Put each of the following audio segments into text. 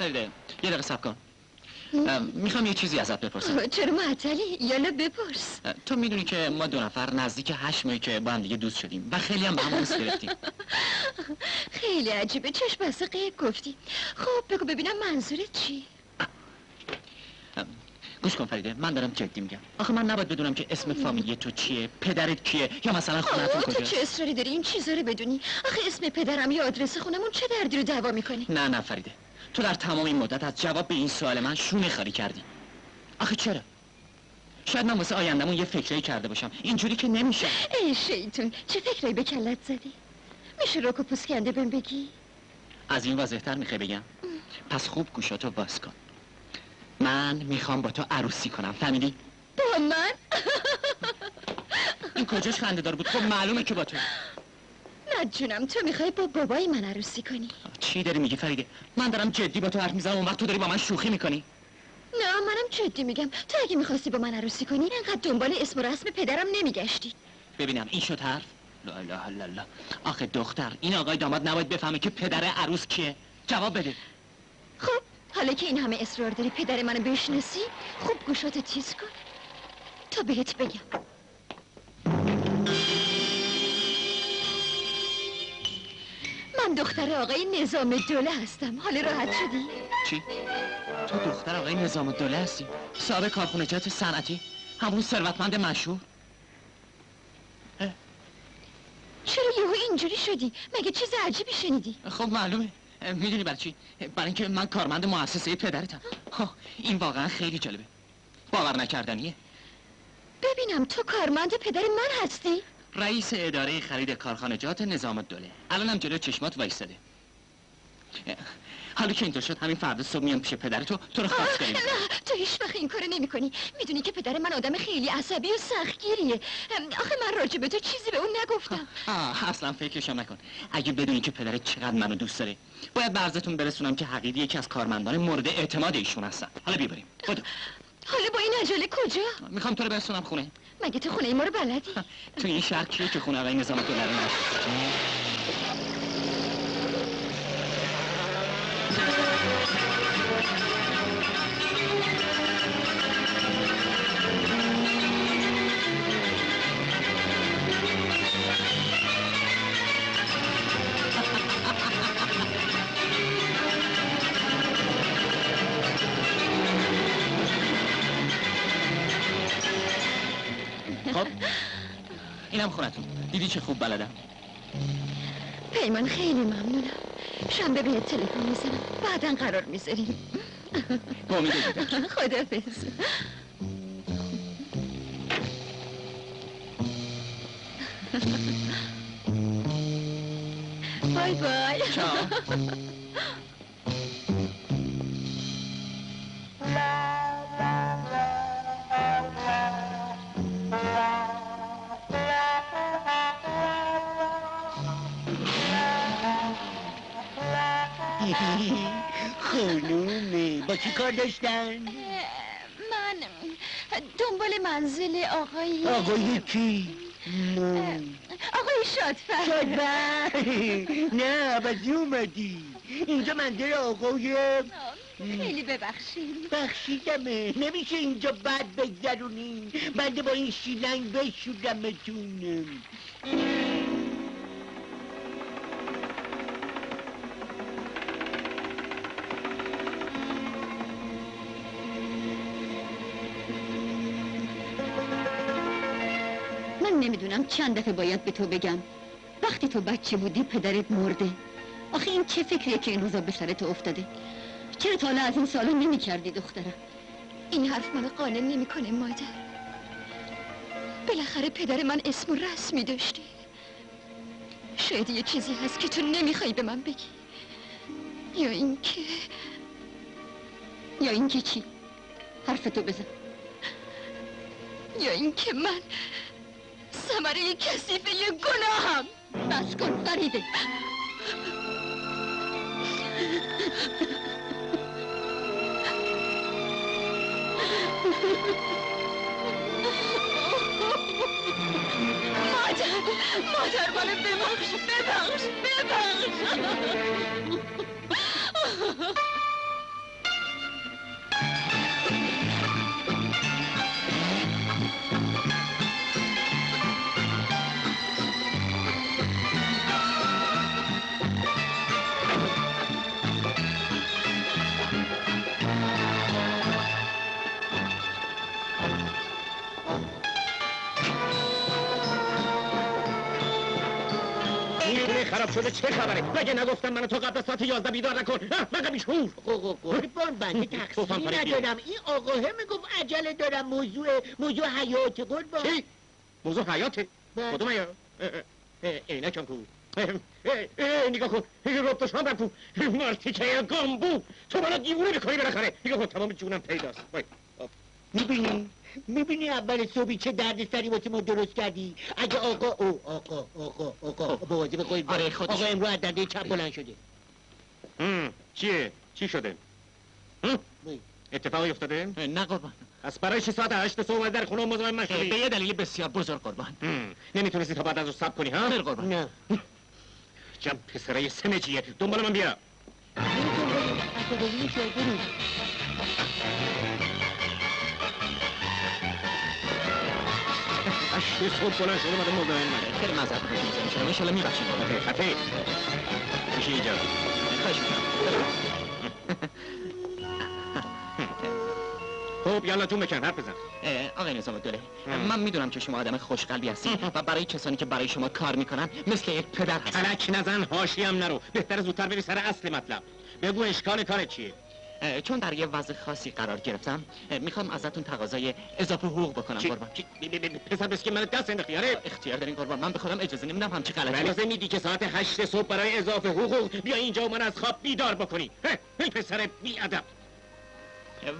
راستی فریده یه دقیقه سب کن. ام، می‌خوام یه چیزی ازت بپرسم. چرا معطلی؟ یالا بپرس. تو می‌دونی که ما دو نفر نزدیک هشت ماهی که با هم دیگه دوست شدیم و خیلی هم به هم دوست گرفتیم. خیلی عجیبه. چشم بسته قیب گفتی. خب بگو ببینم منظورت چی؟ گوش کن فریده. من دارم جدی میگم. آخه من نباید بدونم که اسم فامیلی تو چیه پدرت کیه یا مثلا خونتون آه تو کجاست. چه اصراری داری؟ این چیزا رو بدونی. آخه اسم پدرم یا آدرس خونمون چه دردی رو دعوا می‌کنی نه نه فریده. تو در تمام این مدت از جواب به این سوال من شونه خالی کردی. آخه چرا؟ شاید من واسه آیندمون یه فکری کرده باشم. اینجوری که نمیشه. ای شیطون چه فکری به کلت زدی؟ میشه روکو پوست کنده بهم بگی؟ از این واضحتر می‌خوای بگم؟ پس خوب گوشاتو باز کن. من می‌خوام با تو عروسی کنم فهمیدی؟ با من؟ این کجاش خنده دار بود؟ خب معلومه که با تو. نه جونم تو می‌خوای با بابای من عروسی کنی؟ چی داری میگی فریده من دارم جدی با تو حرف می‌زنم اون وقت تو داری با من شوخی می‌کنی. نه منم جدی میگم. تو اگه می‌خواستی با من عروسی کنی انقدر دنبال اسم و رسم پدرم نمیگشتی. ببینم این شد حرف؟ لا اله الا الله. آخه دختر این آقای داماد نباید بفهمه که پدر عروس کیه. جواب بده. خب حالا که این همه اصرار داری پدر منو بشناسی خوب گوشاتو تیز کن. تا بهت بگم. من دختر آقای نظام دوله هستم حالا راحت شدی؟ چی؟ تو دختر آقای نظام الدوله هستی؟ صاحب کارخونجات صنعتی؟ همون ثروتمند مشهور؟ چرا یهو اینجوری شدی؟ مگه چیز عجیبی شنیدی؟ خب معلومه می‌دونی برای چی؟ برای اینکه من کارمند مؤسسه پدرتم ها، این واقعا خیلی جالبه باور نکردنیه ببینم تو کارمند پدر من هستی؟ رئیس اداره خرید کارخانجات نظام الدوله. الانم جلو چشمات وایستاده. حالا که اینطور شد همین فردا صبح میام پیش پدر تو تو رو خواستگاری نه می‌کنم. تو هیچ وقت این کارو نمی کنی می‌دونی که پدر من آدم خیلی عصبی و سختگیریه. آخه من راجع به تو چیزی به اون نگفتم. آه اصلا فکرشم نکن. اگه بدونی که پدرت چقدر منو دوست داره باید به عرضتون برسونم که حقیقی یکی از کارمندان مورد اعتماد ایشون هستن. حالا بیا بریم. بدو. حالا با این عجله کجا؟ می‌خوام تو رو برسونم خونه. مگه تو خونه ما رو بلدی؟ تو این شهر کیه که خونه آقای نظام الدوله رو اینم خونتون. دیدی چه خوب بلدم. پیمان خیلی ممنونم. شنبه بهت تلفن می‌زنم. بعدا قرار می‌ذاریم. با امید دیدن خدافز بای بای. چاو. خانومه با چی کار داشتن؟ من دنبال منزل آقای آقای کی؟ نه آقای شادفر شادبر نه عوضی اومدی اینجا منزل آقای خیلی ببخشید. بخشیدمه نمیشه اینجا بد بگذرونین بنده با این شیلنگ بشورمتون من نمی‌دونم چند دفعه باید به تو بگم. وقتی تو بچه بودی پدرت مرده. آخه این چه فکریه که این روزا به سر تو افتاده؟ چرا تا از این سالا نمی کردی دخترم. این حرف منو قانع نمی‌کنه مادر. بالاخره پدر من اسم و رسمی داشته شاید یه چیزی هست که تو نمی‌خوای به من بگی. یا اینکه یا اینکه چی؟ حرفتو بزن. یا اینکه من ثمره یه گناهم. بس کن فریده مادر مادر منو ببخش ببخش خراب شده چه خبره؟ مگه نگفتم منو تا قبل از ساعت 11 بیدار نکن. بیشعور آقا قربان بنده تقصیری کاری ندارم. این آقاه می‌گفت عجله دارم موضوع موضوع حیات. قربان. چی؟ موضوع حیاته بله. کدوم حیات؟ اه، عینکم کو؟ اه، اه، اه، نگاه کن. این رب شام کو مارتیکه گامبو تو منو دیوونه می‌کنی بالاخره. نگاه کن تمام جونم پیداست. می‌بینی؟ می‌بینی اول صبحی چه دردسری واسه ما درست کردی؟ اگه آقا او آقا آقا آقا بوازه به قول آره، خودش. آقا امرو از دنده چپ بلند شده. هم، چیه؟ چی شده؟ هم؟ اتفاقی افتاده؟ نه قربان. از برای چی ساعت هشت صبح اومد در خونه مزاحم من به یه دلیل بسیار بزرگ قربان. هم، نمی‌تونستی تا بعد از سب کنی ها؟ خیلی قربان. نه. جم پسرای سمجیه دنبال من بیا. هشت صبح بلند شده اومده مزاحم من خیلی معذرت می‌خوام ان شاء الله میبخشید خفه میشه اینجا خواهش خب یالا جون بکن حرف بزن. آقای نظام الدوله هم. من می‌دونم که شما آدم خوشقلبی هستید و برای کسانی که برای شما کار می‌کنن مثل یک پدر هستید. تلک نزن هاشی هم نرو. بهتر زودتر بری سر اصل مطلب. بگو اشکال کار چیه؟ چون در یه وضع خاصی قرار گرفتم می‌خوام ازتون تقاضای اضافه حقوق بکنم؟ قربان. پسر بس که من دست انداختی آره. اختیار دارین قربان. من به خودم اجازه نمیدم همچی غلطی. اجازه میدی که ساعت هشت صبح برای اضافه حقوق. بیا اینجا و من از خواب بیدار بکنی. این پسر بی ادب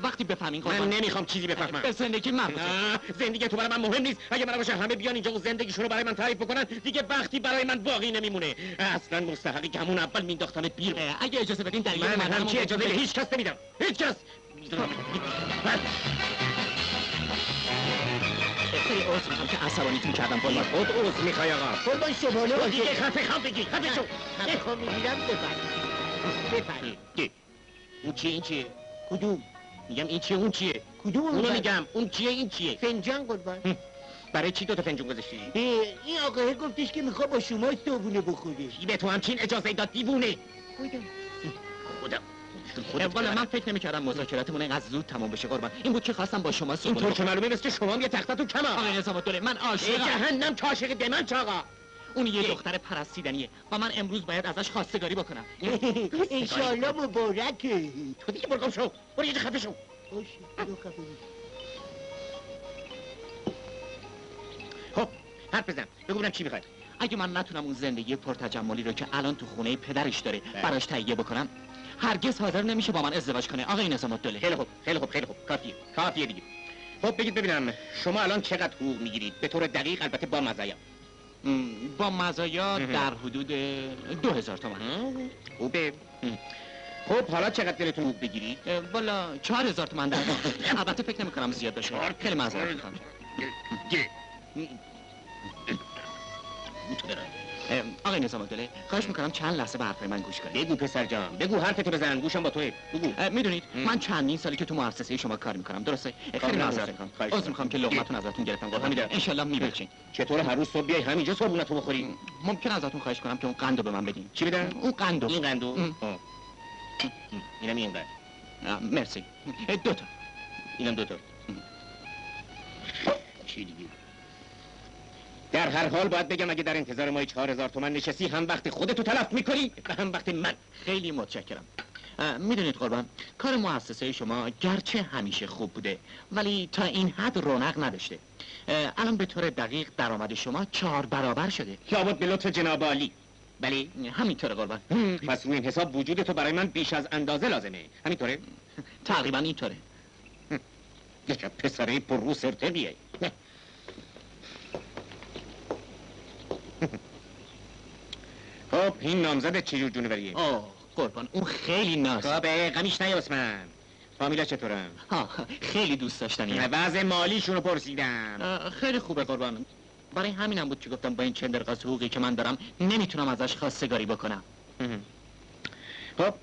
وقتی بفهمین من قربان نمی‌خوام چیزی به بفهمم زندگی من نه زندگی تو برای من مهم نیست اگه من باشه همه بیان اینجا و زندگیشون رو برای من تعریف بکنن دیگه وقتی برای من باقی نمیمونه اصلا مستحقی که همون اول مینداختم بیرون اگه اجازه بدین در من مدرم همچی اجازه به هیچ کس نمیدم هیچ کس خیلی عذر می‌خوام که عصبانیتون کردم قربان خود عوض می‌خوای آقا قربان تو باشه دیگه خفه خواب بگی خفه شو خفه می‌گیرم بفرد بفرد. اون چیه این چیه کدوم میگم این چیه اون چیه؟ کدوم اون اونو میگم اون چیه این چیه؟ فنجان قربان برای چی دوتا فنجون گذاشتی؟ این آقاه گفتش که می‌خواد با شما بخوره. کی به تو همچین اجازه داد دیوونه؟ خودم اه، والا من فکر نمی‌کردم مذاکراتمون اینقدر زود تمام بشه قربان. این بود که خواستم با شما صحبت اینطور که معلومه مثل شما هم یه تختتون کما آقای نظام الدوله من ای عاشقم جهنم که عاشق دمنچ آقا اون یه دختر پرستیدنیه و من امروز باید ازش خواستگاری بکنم. انشالله مبارکه. تو دیگه برگم شو. برو یه خفه شو. خب حرف بزن. بگو چی می‌خواد. اگه من نتونم اون زندگی پرتجملی رو که الان تو خونه پدرش داره بله. براش تهیه بکنم هرگز حاضر نمیشه با من ازدواج کنه. آقای نظام الدوله خیلی خوب خیلی خوب خیلی خوب. کافیه کافیه دیگه. خب بگید ببینم شما الان چقدر حقوق می‌گیرید؟ به طور دقیق البته با مزایا. با مزایا. در حدود دو هزار تومن خوبه خب حالا چقدر دلتون حقوق بگیرید اه، والا چهار هزار تومن در البته فکر نمی کنم زیاد باشه خیلی معذرت می‌خوام آقای نظام الدوله خواهش می‌کنم چند لحظه به حرفای من گوش کنید بگو پسر جان بگو حرفتو بزن گوشم با توه بگو. می‌دونید. من چندین سالی که تو مؤسسه شما کار می‌کنم درسته؟ خیلی معذرت. می‌خوام خواهش عذر می‌کنم. می‌خوام که لقمتون ازتون گرفتم. قربان حمیده. انشالله میبچین چطور هر روز صبح بیای همینجا صبحونتو بخوری. ممکن ازتون خواهش کنم که اون قندو به من بدین. چی بدن؟ اون قندو. این قندو. آه. اینم این قند. مرسی. دو تا. اینم دوتا چی دیگه؟ در هر حال باید بگم اگه در انتظار ما چهار هزار تومن نشستی هم وقت خودتو تلف می‌کنی و هم وقت من. خیلی متشکرم. می‌دونید قربان کار مؤسسه شما گرچه همیشه خوب بوده ولی تا این حد رونق نداشته. الان به طور دقیق درآمد شما چهار برابر شده. لابد به لطف جناب عالی. بلی همینطوره قربان. پس این حساب وجود تو برای من بیش از اندازه لازمه. همینطوره؟ تقریبا اینطوره. یه پسره پر رو سرتقیه خب این نامزد چجور جونوریه؟ آه قربان اون خیلی ناز خب غمیش نیا من فامیلا چطورم ها خیلی دوست داشتنیه وضع مالیشون رو پرسیدم. خیلی خوبه قربان. برای همینم بود که گفتم با این چند درقاس حقوقی که من دارم نمی‌تونم ازش خواستگاری بکنم. خب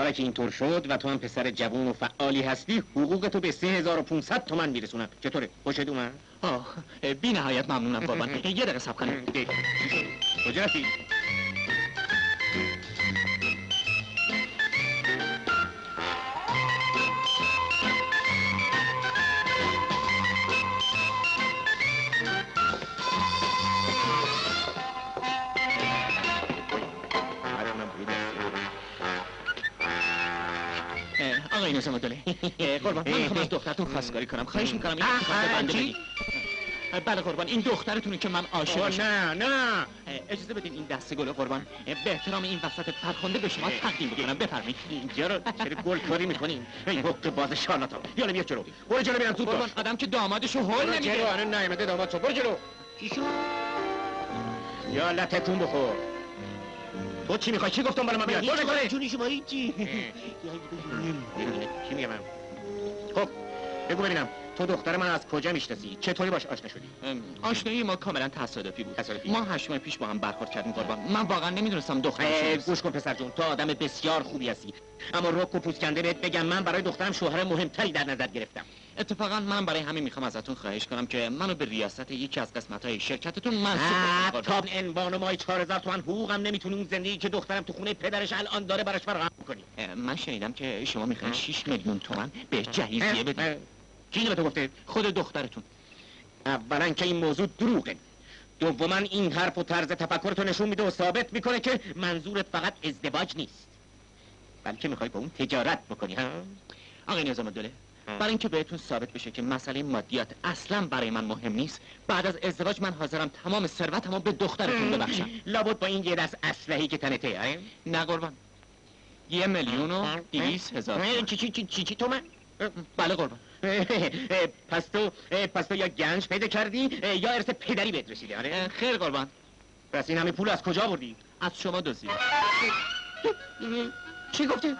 حالا که اینطور شد و تو هم پسر جوون و فعالی هستی حقوق تو به 3500 تومن میرسونم. چطوره؟ خوشت اومد؟ آه بی نهایت ممنونم قربان یه دقیقه کنید دی. کجا رفتی؟ نظام دوله قربان. من می‌خوام از دخترتون خواستگاری کنم. خواهش می‌کنم این اه، بنده؟ بدید بله قربان. این دخترتونی که من آه، عاشقشم نه. نه اجازه بدین این دسته گل قربان. به احترام این وسط فرخنده به شما تقدیم بکنم. بفرمایید. اینجا رو چرا گل کاری می‌کنی؟ ای حق باز شارلاتان. یالا بیا جلو. برو جلو میرم تو قربان آدم که دامادشو هول برو جلو. نمیده هنوز نیومده داماد برو جلو. یالا تکون بخور. تو چی می‌خوای چی گفتم بالا من بیاد برو جلو جونی شما هیچی چی میگم خب بگو ببینم تو دختر من از کجا می‌شناسی؟ چطوری باش آشنا شدی؟ آشنایی ما کاملا تصادفی بود. تصادفی؟ ما هشت ماه پیش با هم برخورد کردیم قربان. من واقعا نمی‌دونستم دختر اه، شماست. گوش کن پسر جون تو آدم بسیار خوبی هستی. اما رک و پوسکنده بهت بگم من برای دخترم شوهر مهمتری در نظر گرفتم. اتفاقا من برای همین می‌خوام ازتون خواهش کنم که منو به ریاست یکی از قسمت های شرکتتون منصوب تا قربان. عنوان مای 4000 تومن حقوقم نمی‌تونی اون زندگی که دخترم تو خونه پدرش الان داره براش فراهم کنی. من شنیدم که شما می‌خواین اه. 6 میلیون تومن به جهیزیه بدید کی اینو به تو گفته؟ خود دخترتون. اولا که این موضوع دروغه. دوما این حرف و طرز تفکر تو نشون میده و ثابت می‌کنه که منظورت فقط ازدواج نیست. بلکه می‌خوای با اون تجارت بکنی ها؟ آقای نظام دوله. برای اینکه بهتون ثابت بشه که مسئله مادیات اصلا برای من مهم نیست بعد از ازدواج من حاضرم تمام ثروتمو به دخترتون ببخشم. لابد با این یه دست اسلحه‌ای که تنته نه قربان. یه میلیون و دیویس هزار چی چی چی چی تو من بله قربان. پس تو پس تو یا گنج پیدا کردی یا ارث پدری بهت رسیده آره؟ خیر قربان. پس این همه پول از کجا بردی از شما دزدیدم چی گفتی؟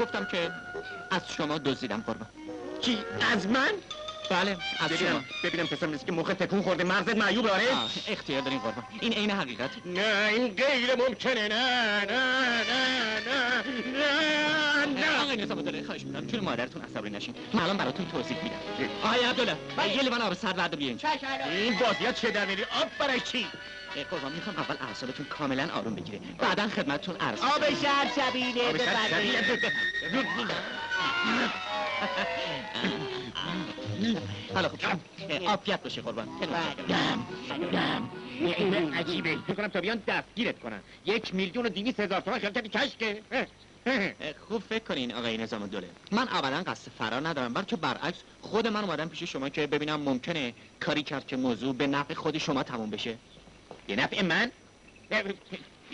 گفتم که از شما دزدیدم قربان. چی از من؟ بله از شما ببینم پسر که مخ تکون خورده مغزت معیوبه آره اختیار دارین قربان. این عین حقیقت. نه این غیر ممکنه. نه نه نه نه نه نه. آقای نظام دوله خواهش می‌کنم. چون مادرتون عصبی نشین. من الان براتون توضیح میدم. آقای عبدالله یه لیوان آب سرد ورده بیارین این بازیات چه در میری؟ آب برای چی؟ قربان می‌خوام اول اعصابتون کاملا آروم بگیره. بعدا خدمتتون عرض آب شب شبینه بفرمایید حالا اه، عافیت باشه قربان. دم دم. این عجیبه. می‌کنم تا بیان دستگیرت کنن. یک میلیون و دیویس هزار تومن خیال کردی کشکه خوب فکر کنین آقای نظام دوله من ابدا قصد فرار ندارم بلکه برعکس خود من اومدم پیش شما که ببینم ممکنه کاری کرد که موضوع به نفع خود شما تموم بشه. به نفع من؟ ببینم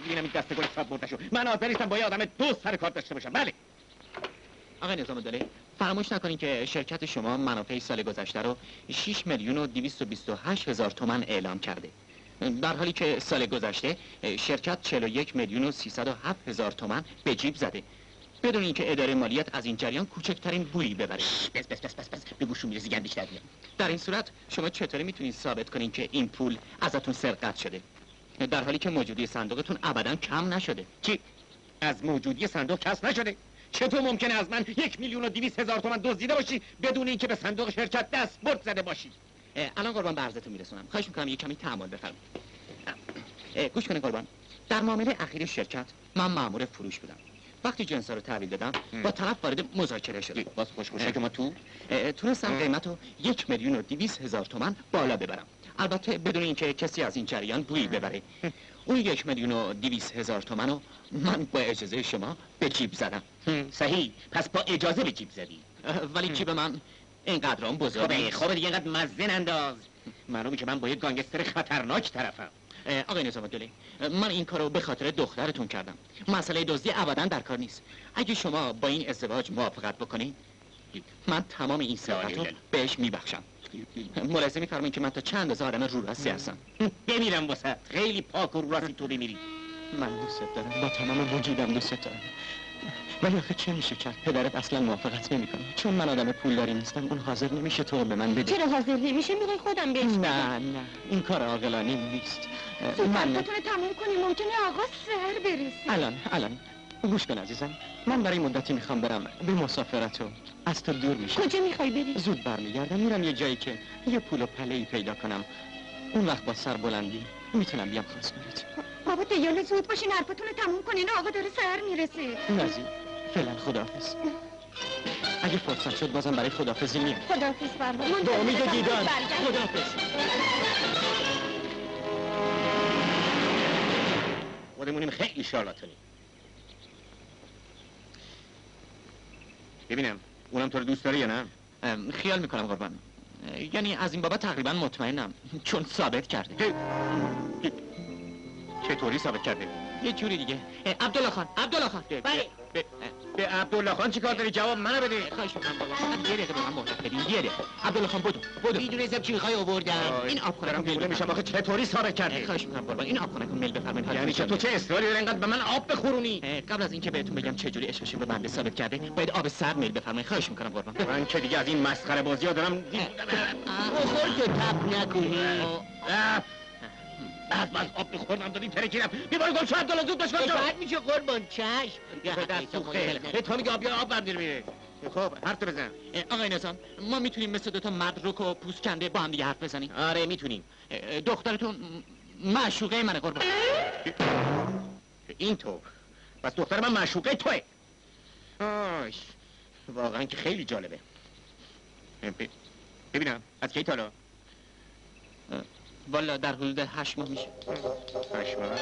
این دست گل حساب برده شو من حاضر نیستم با یه آدم دو سر کار داشته باشم. بله. آقای نظام دوله فراموش نکنین که شرکت شما منافع سال گذشته رو 6 میلیون و 228 هزار تومن اعلام کرده. در حالی که سال گذشته شرکت 41 میلیون و 307 هزار تومن به جیب زده. بدون اینکه اداره مالیات از این جریان کوچکترین بویی ببره. بس بس بس بس بس به گوشون می‌رسی گندش در میاد در این صورت شما چطوری می‌تونید ثابت کنین که این پول ازتون سرقت شده؟ در حالی که موجودی صندوقتون ابدا کم نشده. چی؟ از موجودی صندوق کس نشده. چطور ممکنه از من یک میلیون و دیویس هزار تومن دزدیده باشی بدون اینکه به صندوق شرکت دست برد زده باشی؟ الان قربان به عرضتون میرسونم. خواهش می‌کنم یه کمی تحمل بفرمایید. گوش کنید قربان. در معامله اخیر شرکت من مأمور فروش بودم. وقتی جنسا رو تحویل دادم با طرف وارد مذاکره شدم. باز خوشخوشه که ما تو؟ تونستم قیمت رو یک میلیون و دیویس هزار تومن بالا ببرم. البته بدون اینکه کسی از این جریان بویی ببره. اون یک میلیون و دیویس هزار تومن رو من با اجازه شما به جیب زدم. صحیح. پس با اجازه به جیب زدی. ولی جیب من؟ اینقدر هم بزرگ. خب دیگه اینقدر مزه انداز معلومه که من با یک گانگستر خطرناک طرفم. آقای نظام من این کارو به خاطر دخترتون کردم. مسئله دزدی ابدا در کار نیست. اگه شما با این ازدواج موافقت بکنید من تمام این ثروت رو. بهش میبخشم. ملاحظه میفرمایید که من تا چند هزار آدم رو راستی هستم. بمیرم واسه. خیلی پاک و رو راستی تو بمیری. من دوست دارم با تمام وجودم دوست دارم. ولی آخه چه میشه کرد؟ پدرت اصلا موافقت نمی‌کنه. چون من آدم پولداری نیستم اون حاضر نمیشه تو به من بده. چرا حاضر نمیشه؟ می‌خوای خودم بهش نه نه. این کار عاقلانه نیست. من تموم کنی ممکنه آقا سر برسه الان الان. گوش کن عزیزم من برای مدتی می‌خوام برم به مسافرت و از تو دور میشم. کجا می‌خوای بری؟ زود برمیگردم میرم یه جایی که یه پول و پله ای پیدا کنم. اون وقت با سر بلندی می‌تونم بیام خواستگاریت بابا دیال زود باشین حرفتون رو تموم کنین آقا داره سر می‌رسه. نازی فعلا خداحافظ. اگه فرصت شد بازم برای خداحافظی میام. خداحافظ فرما به امید برگرد. خداحافظ. خودمونیم خیلی شارلاتانی ببینم اونم تو رو دوست داره یا نه؟ خیال می‌کنم قربان. یعنی از این بابا تقریبا مطمئنم چون ثابت کرده. چطوری ثابت کرده؟ یه جوری دیگه. عبدالله خان عبدالله خان. بله. به, به عبدالله خان چی کار داری؟ جواب منو بده. خواهش می‌کنم بابا. یه دقیقه به من مهلت بدین یه دقیقه. عبدالله خان بدو بدو. می‌دونستم چی می‌خوای آوردم. این آب میل دیوونه میشم. آخه چطوری ثابت کرده خواهش می‌کنم قربان این آب کن میل بفرمایید. یعنی که تو چه اصراری داری؟ اینقدر به من آب بخورونی. قبل از اینکه بهتون بگم چه جوری عشقش به بنده ثابت کرده باید آب سرد میل بفرمایید. خواهش می‌کنم قربان من که دیگه از این مسخره بازی ها دارم بخور تو تپ نکنی بعد من آب بخورم دادی ترکیرم بیبار گم شو عبدالله زود باش گم بعد میشه قربان چشم. به دست سوخته تا میگه آب یا آب بردیر میره. خب حرف تو بزن آقای نظام ما می‌تونیم مثل دوتا مدرک و پوست کنده با هم دیگه حرف بزنیم؟ آره می‌تونیم. دخترتون معشوقه منه قربان. این تو. پس دختر من معشوقه توه. آش واقعا که خیلی جالبه. ببینم از کی تالا والا در حدود هشت ماه میشه. پشما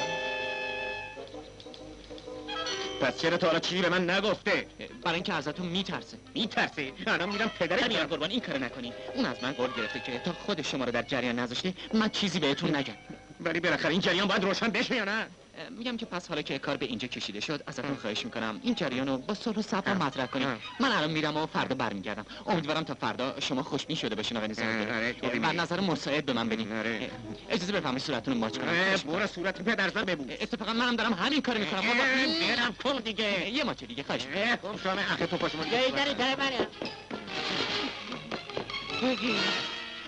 پس چرا تا حالا چیزی به من نگفته؟ برای اینکه ازتون میترسه. میترسه الان میرم پدرت میارم قربان این کار نکنی. اون از من قول گرفته که تا خود شما رو در جریان نذاشته من چیزی بهتون نگم. ولی بالاخره این جریان باید روشن بشه یا نه؟ میگم که پس حالا که کار به اینجا کشیده شد ازتون خواهش می‌کنم این جریان رو با صلح و صفا مطرح کنیم اه. من الان میرم و فردا برمیگردم. امیدوارم تا فردا شما خوشبین شده باشین آقای نظام اه، آره، و. نظر مساعد به من بدین آره. اجازه بفرمایید صورتتون رو ماچ کنم. برو صورت پدرزن ببوس. اه، اتفاقا منم دارم همین کارو می‌کنم. اه، برم کن دیگه. یه ماچ دیگه خواهش خب شما. اخه تو پاشو منه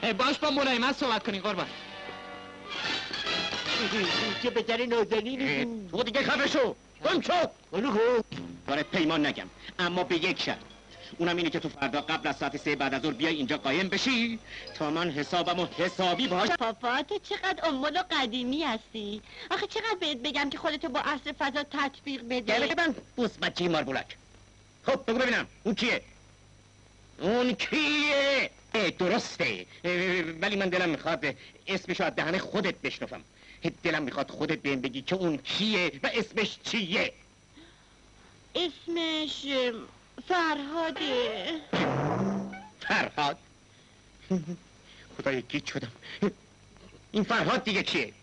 اه، باش با ملایمت صحبت کنین قربان. چه پسر نازنینی؟ بود تو دیگه خفه شو. گم شو برای پیمان نگم. اما به یک شرط. اونم اینه که تو فردا قبل از ساعت سه بعد از ظهر بیای اینجا قایم بشی تا من حسابمو حسابی باهاش پاپا تو چقدر امول و قدیمی هستی. آخه چقدر بهت بگم که خودتو با عصر فضا تطبیق گله بده من بوس بچه ماربولک خب بگو ببینم. اون کیه؟ اون کیه؟ اه، درسته. ولی من دلم می‌خواد اسمشو از دهن خودت بشنفم دلم می‌خواد خودت بهم بگی که اون کیه و اسمش چیه. اسمش فرهاده فرهاد؟ خدای گیت شدم. این فرهاد دیگه کیه؟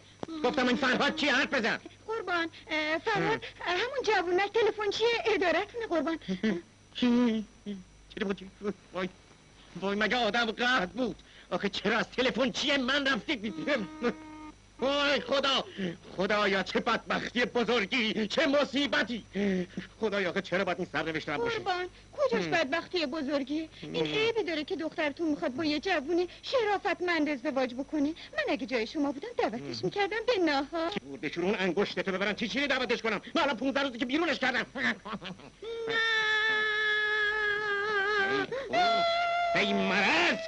گفتم این فرهاد چیه؟ حرف بزن. قربان. فرهاد همون جوونک تلفن چیه؟ ادارتونه قربان؟ وای وای مگه آدم قهد بود؟ آخه چرا از تلفن چیه؟ من رفتی وای خدا! خدایا چه بدبختی بزرگی چه مصیبتی! خدایا آخه چرا باید این سرنوشت باشه؟ قربان کجاش. بدبختی بزرگی؟ این هم. عیبی داره که دخترتون می‌خواد با یه جوونی شرافتمند ازدواج بکنه. من اگه جای شما بودم دعوتش می‌کردم به ناهار. به اون انگشتتو ببرن؟ چی چی دعوتش کنم؟ من الان 15 روزی که بیرونش کردم. ای مرض!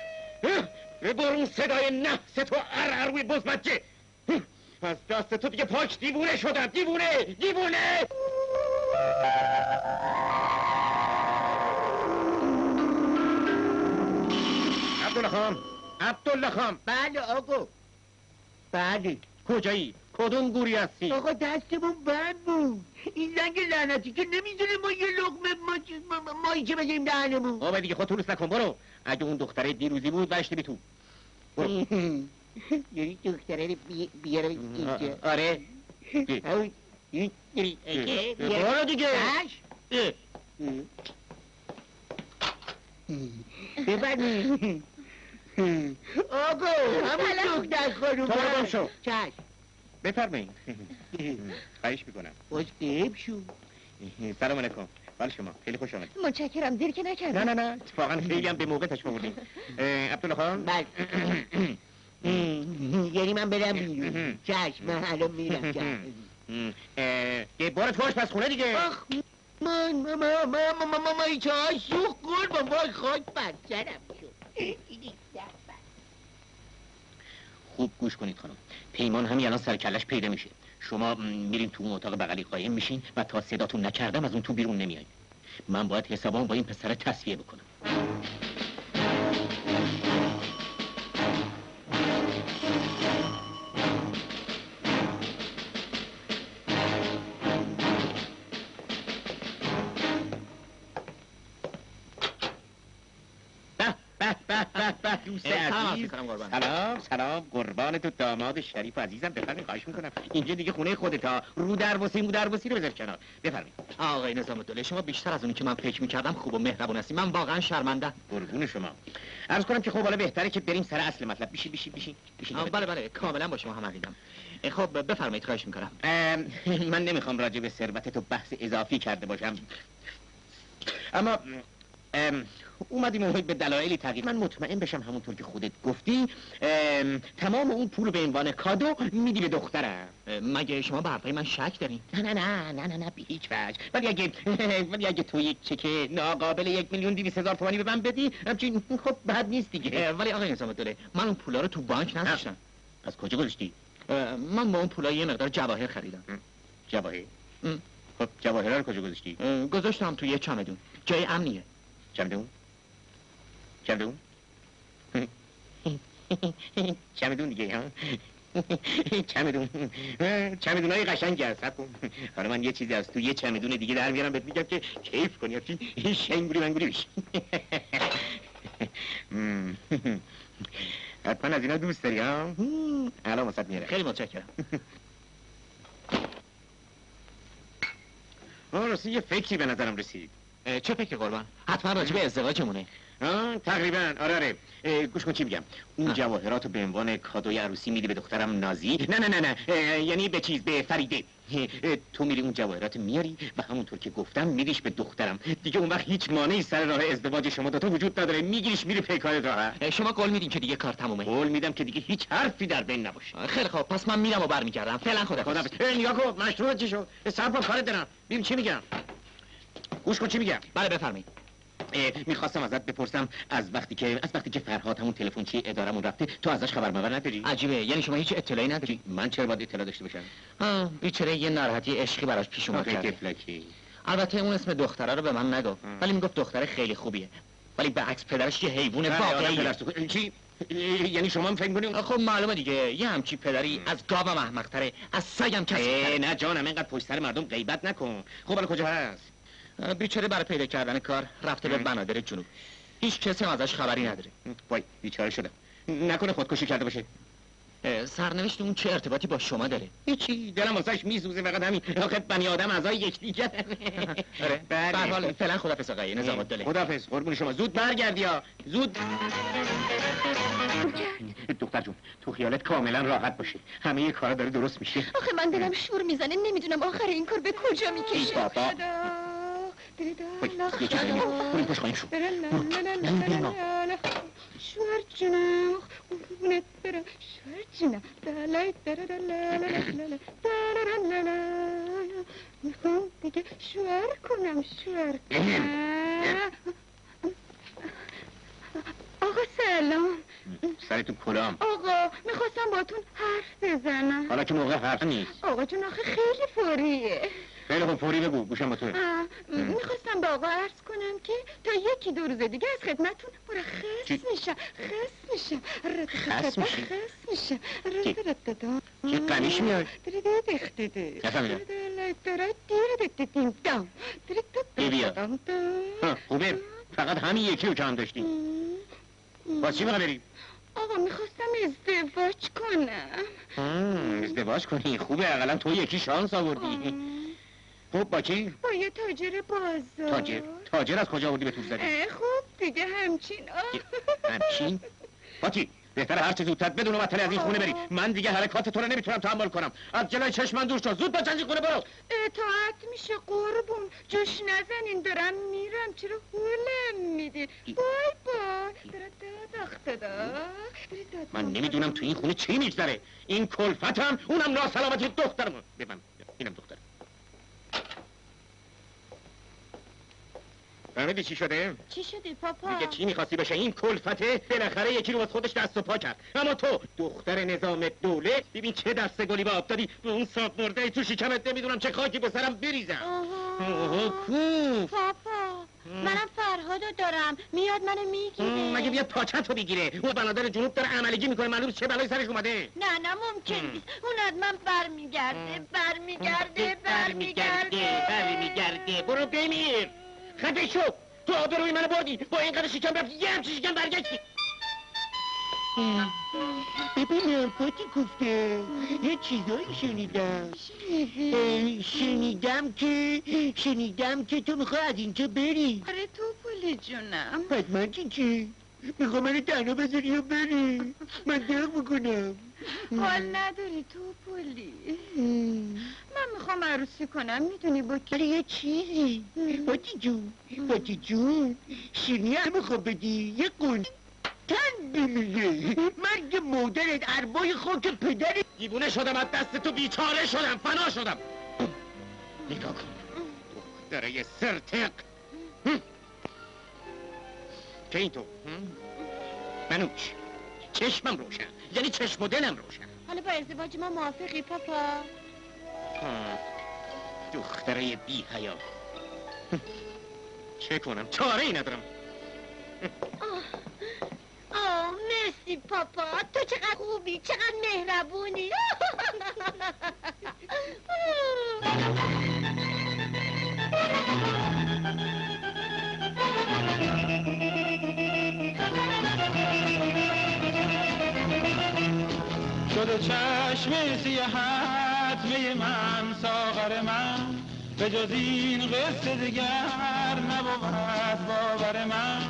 ببر اون صدای نحس تو ار روی بز بچه از دست تو دیگه پاک دیوونه شدم دیوونه دیوونه! عبدالله خان عبدالله خان. بله آقا. بله. کجایی؟ کدوم گوری هستی؟ آقا دستمون بند بود. این زنگ لعنتی که نمی‌دونه ما یه لقمه ما ما- ما- که بگیم دهنمون بابا دیگه خود طولس نکن برو. اگه اون دختره دیروزی بود برشتی بی تو برو. یعنی دختره رو بی- بیارم اینجا آره او- این- این- اه. بیارم. برو دیگه. چش. اه. ببرید آقا همون دختر خانوم گم شو. چش بفرمایید خواهش می‌کنم باز قیب شو سلام علیکم بله شما خیلی خوش آمد متشکرم دیر که نه نکردم نه نه اتفاقا خیلی هم به موقع آوردین اه، عبدالله خان بله یعنی من برم بیرون. چشم من الان میرم یه بار فاش پس خونه دیگه. آخ من ما ما ما ما ما ما ما چه ها سوخ قربان وای خاک شد. خوب گوش کنید خانم. پیمان همین الان سر کلش پیدا میشه. شما میرین تو اون اتاق بغلی قایم میشین و تا صداتون نکردم از اون تو بیرون نمیایین. من باید حسابام با این پسر تصفیه بکنم. قربان. سلام سلام. قربان تو داماد شریف عزیزم. بفرمایید خواهش می‌کنم. اینجا دیگه خونه خودتا. رو درباسی مو درباسی رو بذار کنار. بفرمایید. آقای نظام الدوله شما بیشتر از اونی که من فکر می‌کردم خوب و مهربون هستی. من واقعا شرمنده. قربون شما. عرض کنم که خب حالا بهتره که بریم سر اصل مطلب. بیشی بیشی بیشی بیشی آه، بله بله. کاملا با شما هم عقیدم. خب بفرمایید خواهش می‌کنم. من نمی‌خوام راجع به ثروت تو بحث اضافی کرده باشم. اما ام، اومدیم اومد به دلایلی تغییر. من مطمئن بشم همونطور که خودت گفتی ام، تمام اون پول به عنوان کادو میدی به دخترم. مگه شما به حرفای من شک دارین؟ نه نه نه نه نه نه به هیچ وجه. ولی اگه ولی اگه تو یک چک ناقابل یک میلیون دیویس هزار تومانی به من بدی همچین خب بد نیست دیگه. ولی آقای نظام الدوله من اون پولا رو تو بانک نذاشتم. از کجا گذاشتی؟ من با اون پولا یه مقدار جواهر خریدم. جواهر. خب جواهر رو کجا گذاشتی؟ گذاشتم تو یه چمدون. جای امنیه. چمدون؟ چمدون چمدون دیگه ها چمدون چمدون های قشنگ هست کن. حالا من یه چیزی از تو یه چمدون دیگه در میارم بهت میگم که کیف کنی همچین شنگوری منگوری بشی. حتما از اینا دوست داری ها الان واسه میاره خیلی متشکرم آه راستی یه فکری به نظرم رسید چه فکر قربان حتما راجع به ازدواجمونه تقریبا. آره آره. گوش کن چی میگم؟ اون آه. جواهرات رو به عنوان کادوی عروسی میدی به دخترم نازی؟ نه نه نه نه. یعنی به چیز به فریده. تو میری اون جواهرات میاری و همونطور که گفتم میدیش به دخترم. دیگه اون وقت هیچ مانعی سر راه ازدواج شما دوتا وجود نداره. میگیریش میری پیکار راحت اه، شما قول میدین که دیگه کار تمومه. قول میدم که دیگه هیچ حرفی در بین نباشه. خیلی خوب. پس من میرم و برمیگردم. فعلا خدا خدا اه، نگاه کن مشروع چی شد؟ سر کارت دارم. ببین چی میگم؟ گوش کن چی میگم؟ بله بفرمایید. می‌خواستم ازت بپرسم از وقتی که از وقتی که فرهاد همون تلفن چی ادارمون رفته تو ازش خبر مبر نداری عجیبه. یعنی شما هیچ اطلاعی نداری؟ من چرا باید اطلاع داشته باشم؟ بیچاره یه ناراحتی عشقی براش پیش اومد البته اون اسم دختره رو به من نگفت. ولی می‌گفت دختره خیلی خوبیه. ولی به عکس پدرش یه حیوان چی؟ اه، یعنی شما هم فکر کنید خب معلومه دیگه. یه همچی پدری از گاوم احمقتره. از سگم کسی نه جانم اینقدر پشت سر مردم غیبت نکن. خب حالا کجا؟ هست بیچاره برای پیدا کردن کار رفته به. بنادر جنوب. هیچ کسی هم ازش خبری نداره. وای بیچاره شدم نکنه خودکشی کرده باشه. سرنوشت اون چه ارتباطی با شما داره؟ هیچی دلم واسش میسوزه فقط همین. آخه بنی آدم اعضای یکدیگر آره بله. به هر حال فعلا خدافظ آقای نظام الدوله خدافظ قربون شما. زود برگردی ها. زود. دختر جون تو خیالت کاملا راحت باشه. همه کارا داره درست میشه. آخه من دلم شور می‌زنه. نمی‌دونم آخر این کار به کجا می‌کشه. بابا. برم شوهر جونم دلای درلالالالالا، دلالالالا. می‌خوام دیگه شوهر کنم شوهر کنم آقا سلام سرتون کلام آقا می‌خواستم باتون حرف بزنم حالا که موقع حرف نیست آقا جون آخه خیلی فوریه خیلی خوب فوری بگو گوشم با تو آه، می‌خواستم به آقا عرض کنم که تا یکی دو روز دیگه از خدمتون مرخص چی؟ میشم خص میشم خص میشی؟ خص میشم چی؟ چه قمیش میای؟ نفهمیدم. بیا بیا. ها، خوبه فقط همین یکی رو کم داشتی باز چی می‌خوای بری آقا می‌خواستم ازدواج کنم ازدواج کنی خوبه اقلا تو یکی شانس آوردی خب با کی؟ با یه تاجر بازار. تاجر؟ تاجر از کجا آوردی به تو زدی؟ اه، خوب دیگه همچین. آه. همچین؟ باتی بهتر هر چه زودتر. بدون وطن از این خونه بری. من دیگه حرکات تو رو نمی‌تونم تحمل کنم. از جلوی چشم من دور شو. زود با چنجی خونه برو. اطاعت میشه قربون. جوش نزنین دارم میرم چرا هولم میدین؟ بای بای داداخ داداخ. من نمی‌دونم تو این خونه چی میگذره. این کلفتم اونم ناسلامتی دخترم ببن اینم دختر فهمیدی چی شده؟ چی شدی پاپا؟ دیگه چی می‌خواستی بشه این کلفته بالاخره یکی رو از خودش دست و پا کرد. اما تو دختر نظام دوله ببین چه دست گلی به آب دادی به اون صاف مرده تو شکمت نمی‌دونم چه خاکی به سرم بریزم. اوه آها کوف. پاپا منم فرهادو دارم. میاد منو می‌گیره. مگه بیاد پاچت رو بگیره؟ اون بنادر جنوب داره عملگی می‌کنه. معلوم چه بلایی سرش اومده. نه نه ممکن نیست. اون حتما برمیگرده برمیگرده برمیگرده. برمیگرده برمیگرده. برو بمیر. خفه شو تو آبروی منو بردی با اینقدر شکم رفتی یه همچین شکم برگشتی ببینم پاتی گفته یه چیزایی شنیدم شنیدم که شنیدم که تو می‌خوای از اینجا بری آره تو پولی جونم پس من چی چی؟ می‌خوام منو تنها بذاری یا بری من درق می‌کنم حال نداری تو پولی. من می‌خوام عروسی کنم. می‌دونی با کی یه چیزی. پاتی جون پاتی جون. شیرینی هم می‌خوام بدی. یه قول تن بمیره مرگ مادرت اربای خاک پدرت دیوونه شدم از دست تو بیچاره شدم. فنا شدم. نگاه کن. دختره سرتق. که این تو. هم؟ منوش چشمم روشن. یعنی چشم و دلم روشن. حالا با ازدواج ما موافقی پاپا؟ دختره بی حیا. چه کنم؟ چاره ای ندارم. آه مرسی پاپا. تو چقدر خوبی چقدر مهربونی. شده چشم سیاحت می من ساغر من. به جز این قصه دیگر نبود باور من.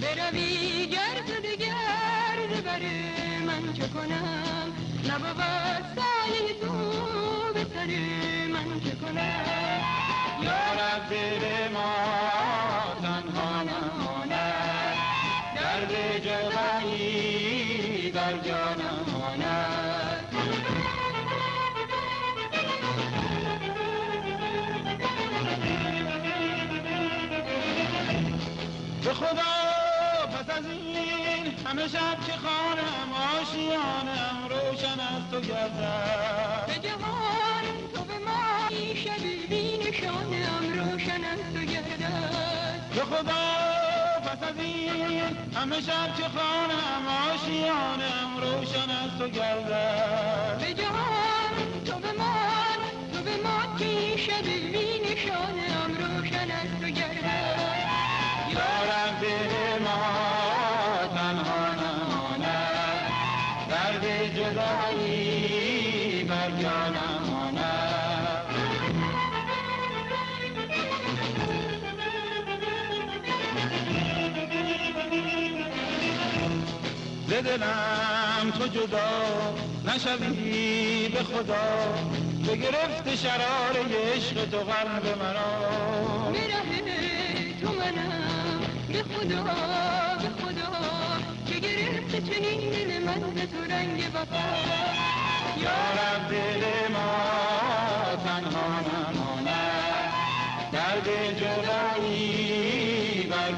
بروی گرد گرد بر من چه کنم؟ نبود سایه تو به سر من چه کنم؟ یارب دل ما تنها نماند. درد جوانی در جا به خدا پس از این همه شب که خانم آشیانم روشن از تو گردد به جهان تو به ما شبی بی نشانم روشن از تو گردد به خدا پس از این همه شب که خانم آشیانم روشن از تو گردد به جهان تو به ما تو به ما که شبی بی نشانم دلم تو جدا نشوی به خدا. به گرفت شرار عشق تو قلب مرا. به ره تو منم به خدا. گرفت چنین دل من به تو رنگ وفا یارب دل ما تنها نماند درد جدایی بر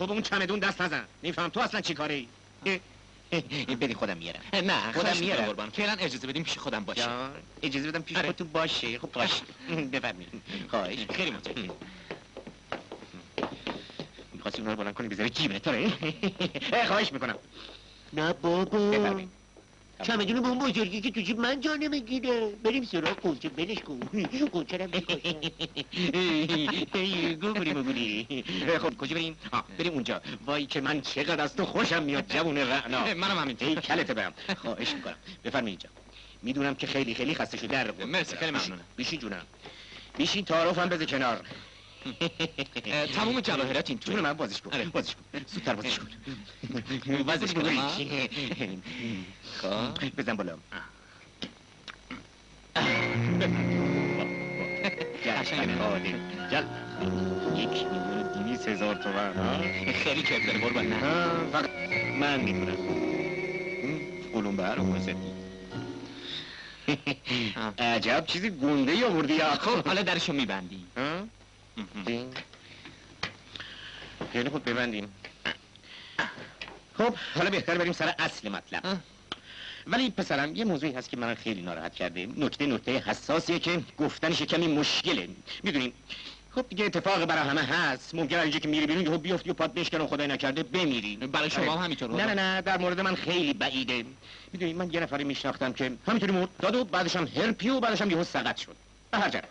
تو به اون چمدون دست نزن نمیفهم تو اصلا چی کاری بدی خودم میارم نه خودم میارم. قربان فعلا اجازه بدیم پیش خودم باشه اجازه بدم پیش آره. خودتون باشه خب باشه بفرمایید خواهش خیلی متشکرم می‌خواستی اونا رو بلند کنی بذاری جیبت آره خواهش می‌کنم نه بابا بفرمایید چمدون به اون بزرگی که تو جیب من جا نمی‌گیره بریم سراغ قنچه بلش کن قنچه رو گوگولی مگولی خب کجا بریم؟ بریم اونجا وای که من چقدر از تو خوشم میاد جوون رعنا منم همینطور. ای کلت برم خواهش می‌کنم بفرمی اینجا می‌دونم که خیلی خیلی خسته شده در مرسی، خیلی ممنونم. بیشین جونم بیشین تعارفم بذار کنار اه، تموم جواهرات این توی. من بازیش کن. آره. بازیش کن. زودتر بازیش کن. بازیش کنم، ها؟ خب. بزن بالا. جل. یک میلیون دویست هزار تومن. خیلی کیف داره قربان. نه فقط من می‌دونم قلوم بر و. عجب چیزی گنده ای آوردی. یا خب حالا درشو میبندی. خیلی خوب ببندیم. خب حالا بهتر بریم سر اصل مطلب. ولی پسرم یه موضوعی هست که من خیلی ناراحت کرده. نکته نکته حساسیه که گفتنش کمی مشکله. می‌دونیم خب دیگه اتفاق برای همه هست. ممکنه اینجا که میری بیرون یهو بیفتی و پات بشکنه خدای نکرده بمیری. برای شما هم آره. همینطور نه نه نه در مورد من خیلی بعیده. می‌دونی من یه نفری میشناختم که همینطوری مرد. داد و بعدش هم هرپی و بعدش هم یهو سقط شد. به هر جهت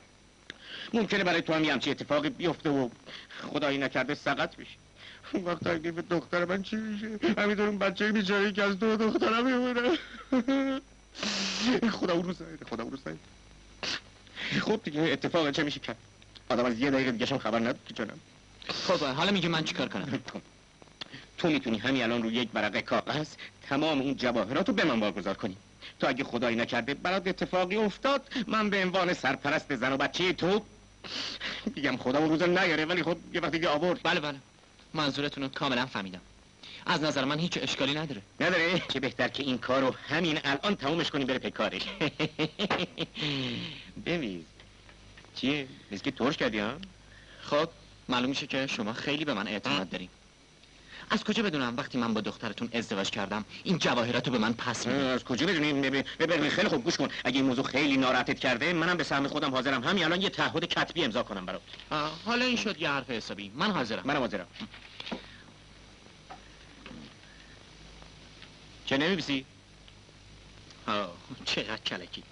ممکنه برای تو هم یه همچین اتفاقی بیفته و خدایی نکرده سقط بشی. اون وقت اگه به دختر من چی میشه؟ همینطور اون بچه بیچاره که از دو دخترم میمونه. خدا او رو سعید خدا او رو سعید. خب دیگه اتفاق چه میشه کرد؟ آدم از یه دقیقه دیگه هم خبر نداره که جانم. خب حالا میگه من چیکار کنم؟ تو می‌تونی همین الان رو یک ورقه کاغذ تمام این جواهرات رو به من واگذار کنی. تو اگه خدایی نکرده برات اتفاقی افتاد من به عنوان سرپرست زن و بچه تو میگم خدا اون روز نیاره ولی خب یه وقتی که آورد. بله بله. منظورتون رو کاملا فهمیدم. از نظر من هیچ اشکالی نداره. نداره؟ چه بهتر که این کار رو همین الان تمومش کنیم بره پی کارش بمیز چیه؟ که ترش کردی ها؟ خب معلوم میشه که شما خیلی به من اعتماد دارین. از کجا بدونم؟ وقتی من با دخترتون ازدواج کردم این جواهرات رو به من پس میدین از کجا بدونیم ببین ببین خیلی خوب گوش کن. اگه این موضوع خیلی ناراحتت کرده منم به سهم خودم حاضرم. همین الان یه تعهد کتبی امضا کنم برات. حالا این شد یه حرف حسابی. من حاضرم. منم حاضرم. چه نمیبیسی؟ آه، چقدر کلکی.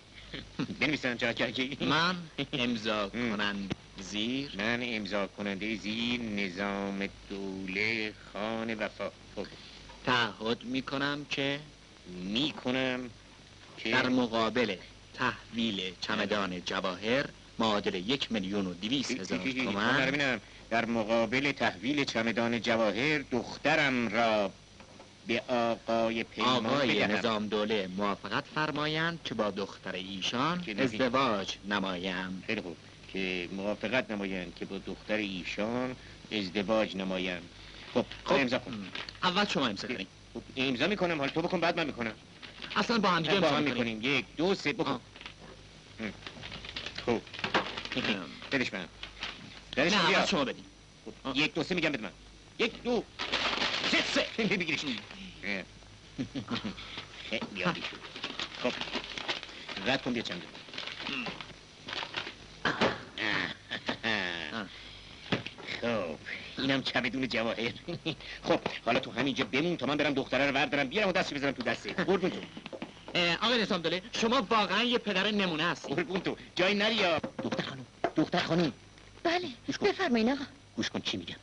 بنویسن چرا کرکی؟ من امضا کنند زیر من امضا کننده زیر نظام دوله خان وفا. خب، تعهد می‌کنم که می‌کنم که در مقابل تحویل چمدان جواهر معادل یک میلیون و دویست هزار من تومن در مقابل تحویل چمدان جواهر دخترم را به آقای پیمان آقای بدهم. نظام دوله موافقت فرمایند که با دختر ایشان. ازدواج نمایم. خیلی خوب. که موافقت نمایند که با دختر ایشان ازدواج نمایند. خب خب امضا کن. اول شما امضا کنید. خب، امضا می‌کنم. حالا تو بکن بعد من می‌کنم. اصلا با هم دیگه با هم می‌کنیم. یک دو سه بکن. خب. بدش من بدش نه. اول شما بدین. خب، یک دو سه میگم بده من. یک دو سه سه. بگیرش. خیلی عالی شد. خب. رد کن بیا چند خب اینم چمدون جواهر. خب حالا تو همینجا بمون تا من برم دختره رو وردارم بیارم و دستش بزنم تو دسته. قربون تو. اه، آقای نظام دوله شما واقعا یه پدر نمونه هستید قربون تو. جای نری یا؟ دختر خانم. دختر خانم. بله. بفرمایین آقا. گوش کن چی میگم.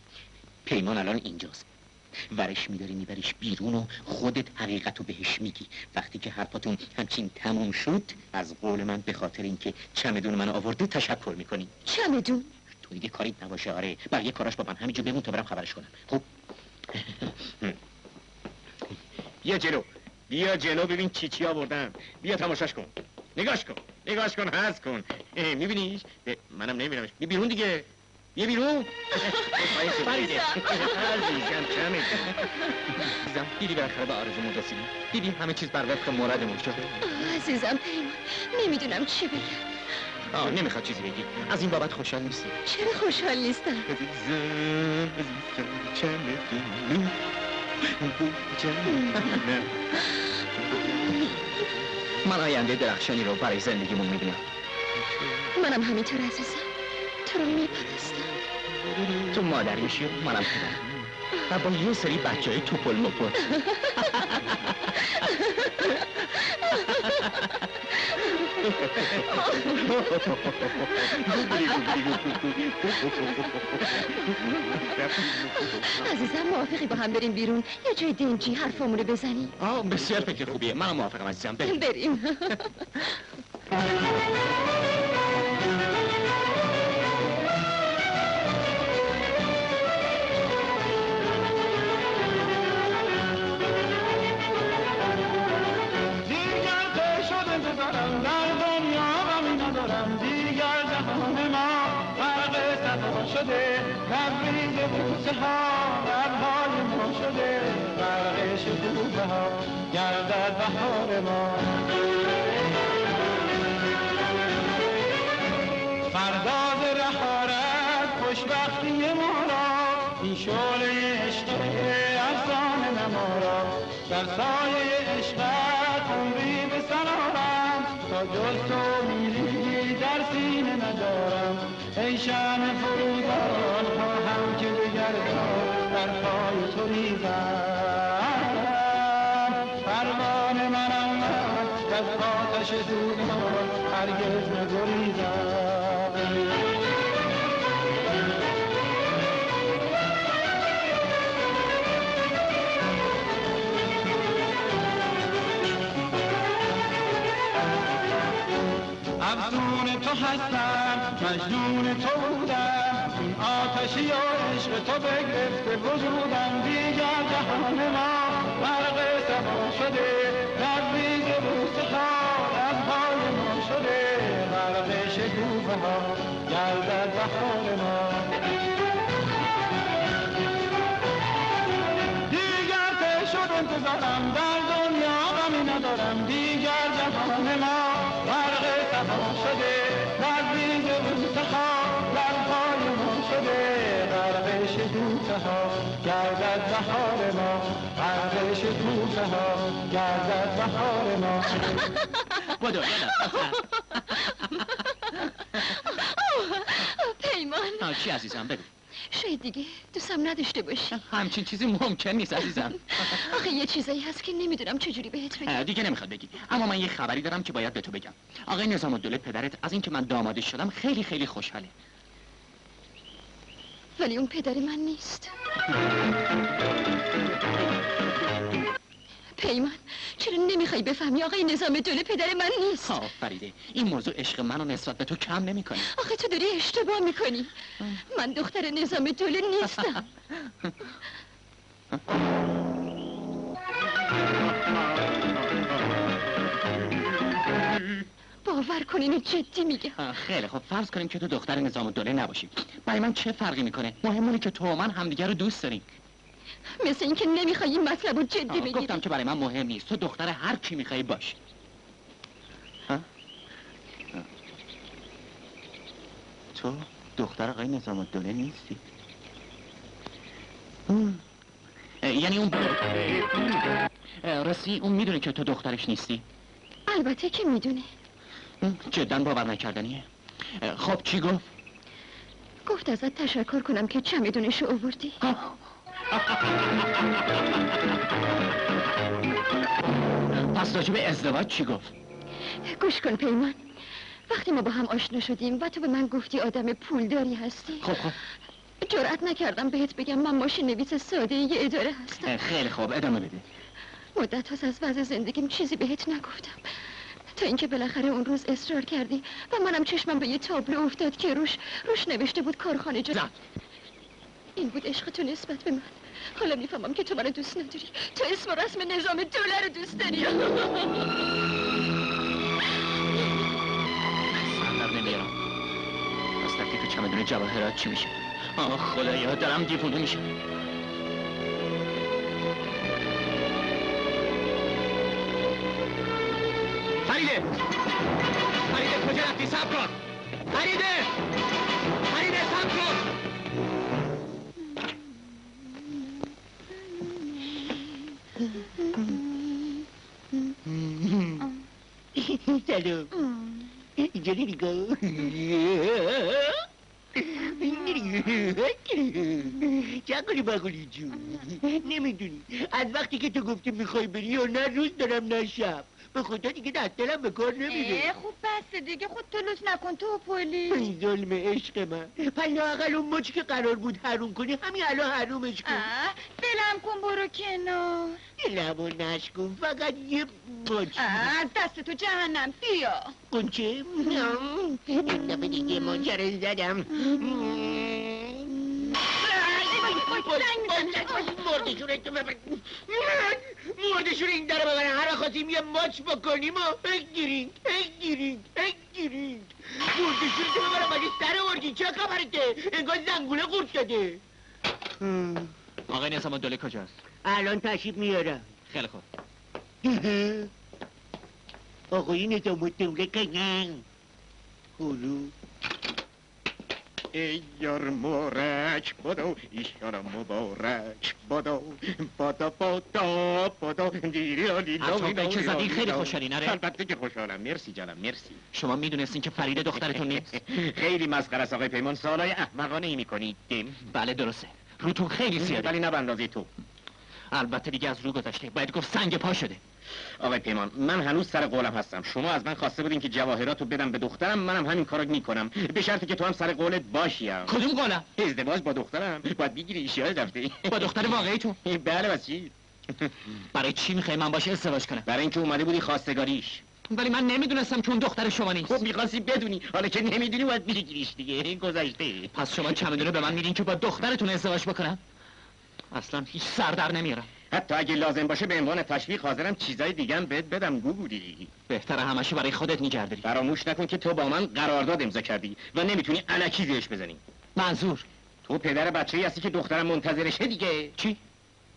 پیمان الان اینجاست. ورش میداری میبریش بیرون و خودت حقیقت رو بهش میگی. وقتی که حرفاتون همچین تموم شد از قول من به خاطر اینکه چمدون من آورده تشکر می‌کنی. چمدون؟ تو دیگه کاری نباشه آره. بقیه کاراش با من. همینجا بمون تا برم خبرش کنم. خب؟ بیا جلو. بیا جلو ببین چی چی آوردم. بیا تماشاش کن. نگاش کن. نگاش کن حز کن. میبینیش؟ منم نمیبینمش. بیا بیرون دیگه. بیا بیرون. فریده عزیزم چمه عزیزم دیدی بالاخره به آرزومون رسیدیم دیدی همه چیز بر وفق مرادمون شده؟ آه، عزیزم پیمان نمی‌دونم چی بگم. آه نمی‌خواد چیزی بگی. از این بابت خوشحال نیستی. چرا خوشحال نیستم؟ عزیزم عزیزم چمدونم چمدونم من آینده درخشانی رو برای زندگیمون می‌بینم. منم همینطور عزیزم. تو رو میپرستم. تو مادر میشی و منم پدر. و با یه سری بچه های توپل مپل عزیزم موافقی با هم بریم بیرون. یه جای دنجی حرفامونو بزنیم. آه بسیار فکر خوبیه. من موافقم عزیزم. بریم. بریم. شده لبریز بوسه ها لبهای ما شده غرق شکوفه ها گردد بهار ما. فرداز رهارت خوشبختی ما را این شعله عشق افسانه نما را. در سایه عشقت عمری به سر تا جز تو میلی در سینه ندارم ای شم فروزان بگردم در پای تو ریزم پروانه منم من که از آتش سوزان هرگز نگریزم افزون تو هستم مجنون تو بودم. آتشی و عشق تو بگرفته وجودم دیگر جهان ما. غرق سما شده لبریز بوسه ها لبهای ما شده. غرق شکوفه ها گردد بهار ما. دیگر ته شد انتظارم در دنیا غمی ندارم. دیگر بدو پیمان چی عزیزم بگو شاید دیگه دوستم نداشته باشی همچین چیزی ممکن نیست عزیزم آخه یه چیزایی هست که نمی‌دونم چجوری بهت بگم دیگه نمی‌خواد بگی اما من یه خبری دارم که باید به تو بگم آقای نظام الدوله پدرت از اینکه من دامادش شدم خیلی خیلی خوشحاله ولی اون پدر من نیست پیمان. چرا نمی‌خوای بفهمی آقای نظام دوله پدر من نیست؟ ها فریده. این موضوع عشق منو نسبت به تو کم نمی‌کنه. آخه تو داری اشتباه می‌کنی. من دختر نظام دوله نیستم. باور کن اینو جدی میگم. خیلی خب فرض کنیم که تو دختر نظام الدوله نباشی. برای من چه فرقی می‌کنه؟ مهم که تو و من همدیگه رو دوست داریم. مثل اینکه نمی‌خوای این مطلب رو جدی بگیری گفتم که برای من مهم نیست. تو دختر هر کی می‌خوای باش. تو دختر آقای نظام الدوله نیستی یعنی اون راستی اون می‌دونه که تو دخترش نیستی؟ البته که می‌دونه. جدا باور نکردنیه. خب چی گفت؟ گفت ازت تشکر کنم که چمدونشو آوردی. پس راجع به ازدواج چی گفت؟ گوش کن پیمان. وقتی ما با هم آشنا شدیم و تو به من گفتی آدم پولداری هستی. خب خب. جرأت نکردم بهت بگم من ماشین نویس ساده یه اداره هستم. خیلی خوب ادامه بده. مدت هاست از وضع زندگیم چیزی بهت نگفتم. تا اینکه بالاخره اون روز اصرار کردی و منم چشمم به یه تابلو افتاد که روش روش نوشته بود کارخانه جا. این بود عشق تو نسبت به من. حالا می‌فهمم که تو منو دوست نداری تو اسم و رسم نظام دوله رو دوست داری سر در نمیارم از تکلیف چمدون جواهرات چی میشه آه خدایا دارم دیوونه میشه فریده فریده کجا رفتی سب کن فریده سلام اینجوری نگاه چکاری بگولی جون نمی‌دونی از وقتی که تو گفتی می‌خوای بری یا نه روز دارم نه شب به خدا دیگه دست دلم به کار نمیده خوب بسته دیگه خود لطف نکن تو پولی این ظلم عشق من. پس لااقل اون مچ که قرار بود حروم کنی همین الان حرومش کن. بلم کن برو کنار. دلمو نشکن فقط یه مچ دست تو جهنم بیا. قنچه این دفعه دیگه ماجره زدم. تو ببر مردشون این در ببرن هر خواستیم یه ماچ بکنیم و بگیرین بگیرین بگیرین مردشون تو ببرن مگه سر ورگی چه خبرته انگار زنگوله قورت داده آقای نظام الدوله کجاست الان تشریف میارم خیلی خوب آقای نظام الدوله کنن خلو ای یار مورک بدو ایشان مبارک بدو بدا بدا بدا دیری به که زدی خیلی خوشحالی نره البته که خوشحالم مرسی جانم مرسی شما می‌دونستین که فرید دخترتون نیست خیلی مسخره است آقای پیمان سالای احمقانه ای می‌کنید بله درسته روتون خیلی زیاده ولی نه تو البته دیگه از رو گذشته باید گفت سنگ پا شده آقای پیمان من هنوز سر قولم هستم. شما از من خواسته بودین که جواهرات رو بدم به دخترم منم همین کارو می‌کنم. به شرطی که تو هم سر قولت باشی هم. کدوم قولم؟ ازدواج با دخترم. باید بگیری ایشیال رفته با دختر واقعی تو؟ بله بس چی؟ برای چی می‌خوای من باشه ازدواج کنم؟ برای اینکه اومده بودی خواستگاریش. ولی من نمی‌دونستم که اون دختر شما نیست. خب می‌خواستی بدونی. حالا که نمی‌دونی باید بگیریش دیگه. گذشته. پس شما چمدونه به من میدین که با دخترتون ازدواج بکنم؟ اصلا هیچ سر در نمیارم. حتی اگه لازم باشه به عنوان تشویق حاضرم چیزای دیگه هم بهت بدم گوگولی بهتره همشو برای خودت میگردی فراموش نکن که تو با من قرارداد امضا کردی و نمی‌تونی الکی زیرش بزنی. منظور؟ تو پدر بچه‌ای هستی که دخترم منتظرشه دیگه. چی؟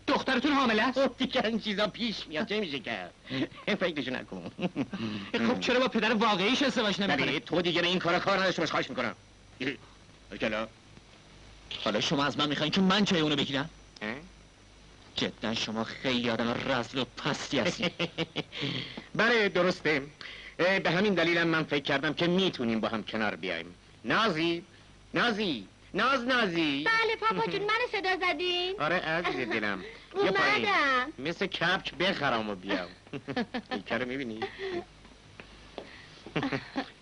دخترتون حامله است؟ خب دیگه این چیزا پیش میاد چه میشه کرد؟ فکرشو نکن. خب چرا با پدر واقعیش ازدواج نمی‌کنه تو دیگه به این کارا کار نداشته باش خواهش می‌کنم. کلا حالا شما از من می‌خواین که من جای اونو بگیرم؟ جدا شما خیلی آدم رزل و پستی هستی بله درسته. به همین دلیلم من فکر کردم که می‌تونیم با هم کنار بیایم. نازی؟ نازی؟ ناز نازی. بله پاپا جون منو صدا زدین. آره عزیز دلم. یه پایین. مثل کپک بخرام و بیام. این کارو می‌بینی؟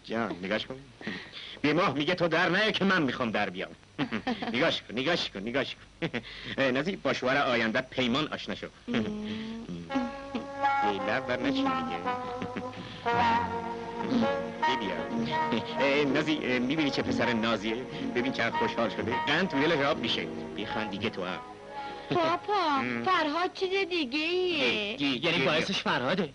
جان نگاش کن. به ماه میگه تو در نیه که من می‌خوام در بیام. نگاش کن نگاش کن نگاش کن. اه، نازی با شوهر آینده پیمان آشنا شو. ای لب بر نچین دیگه بی بیا. نازی می‌بینی چه پسر نازیه؟ ببین چقدر خوشحال شده. قند تو دلش آب میشه. بیخند دیگه تو هم. پاپا فرهاد چیز دیگه ایه یعنی باعثش فرهاده.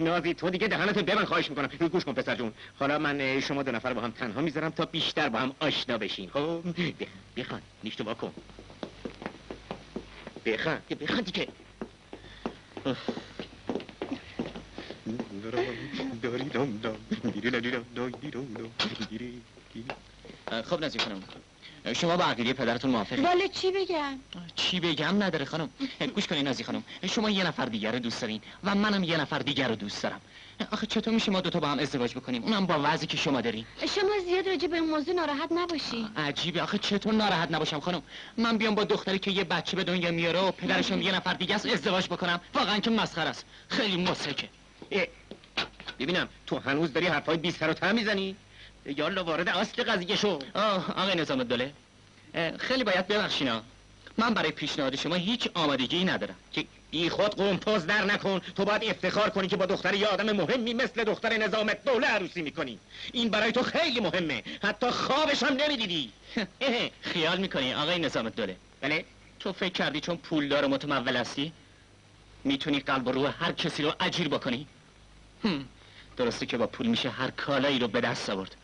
نازی تو دیگه دهنتو ببن خواهش می‌کنم. گوش کن پسر جون. حالا من شما دو نفر با هم تنها می‌ذارم تا بیشتر با هم آشنا بشین. خب؟ بخ- بخوان نیشتو با کن. بخوان بخوان دیگه. خب نزی خانم شما با عقیده پدرتون موافقی والا چی بگم؟ چی بگم نداره خانم. گوش کنین نازی خانم. شما یه نفر دیگر رو دوست دارین و منم یه نفر دیگر رو دوست دارم. آخه چطور میشه ما دوتا با هم ازدواج بکنیم؟ اونم با وضعی که شما دارین. شما زیاد راجع به این موضوع ناراحت نباشی عجیبه. آخه چطور ناراحت نباشم خانم؟ من بیام با دختری که یه بچه به دنیا میاره و پدرشم یه نفر دیگه است ازدواج بکنم. واقعا که مسخره است. خیلی مسکه. اه، ببینم تو هنوز داری حرفای بی سر و ته می‌زنی؟ یالا وارد اصل قضیه شو. آه آقای نظام الدوله خیلی باید ببخشینا. من برای پیشنهاد شما هیچ آمادگی ندارم. که بی خود قمپاز در نکن. تو باید افتخار کنی که با دختر یه آدم مهمی مثل دختر نظام دوله عروسی می‌کنی. این برای تو خیلی مهمه. حتی خوابش هم نمی‌دیدی. خیال می‌کنی آقای نظام الدوله بله. تو فکر کردی چون پولدار و متمول هستی می‌تونی قلب و روح هر کسی رو اجیر بکنی. درسته که با پول میشه هر کالایی رو به دست آورد.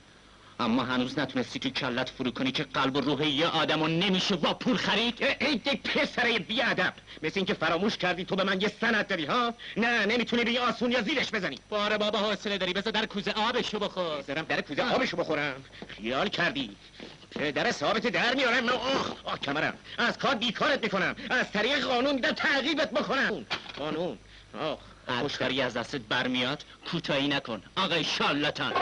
اما هنوز نتونستی تو کلت فرو کنی که قلب و روح یه آدم رو نمیشه با پول خرید؟ ای دی پسره بیادب. مثل اینکه فراموش کردی تو به من یه سند داری ها؟ نه نمی‌تونی به آسون یا زیرش بزنی. باره بابا حوصله داری. بذار در کوزه آبشو بخور. بذارم در کوزه آبشو بخورم. خیال کردی. پدر ثابت در میارم. من آخ آخ کمرم. از کار بیکارت می‌کنم. از طریق قانون میدم تعقیبت بکنم. قانون. آخ کاری از دستت برمیاد کوتاهی نکن. آقای شالاتان.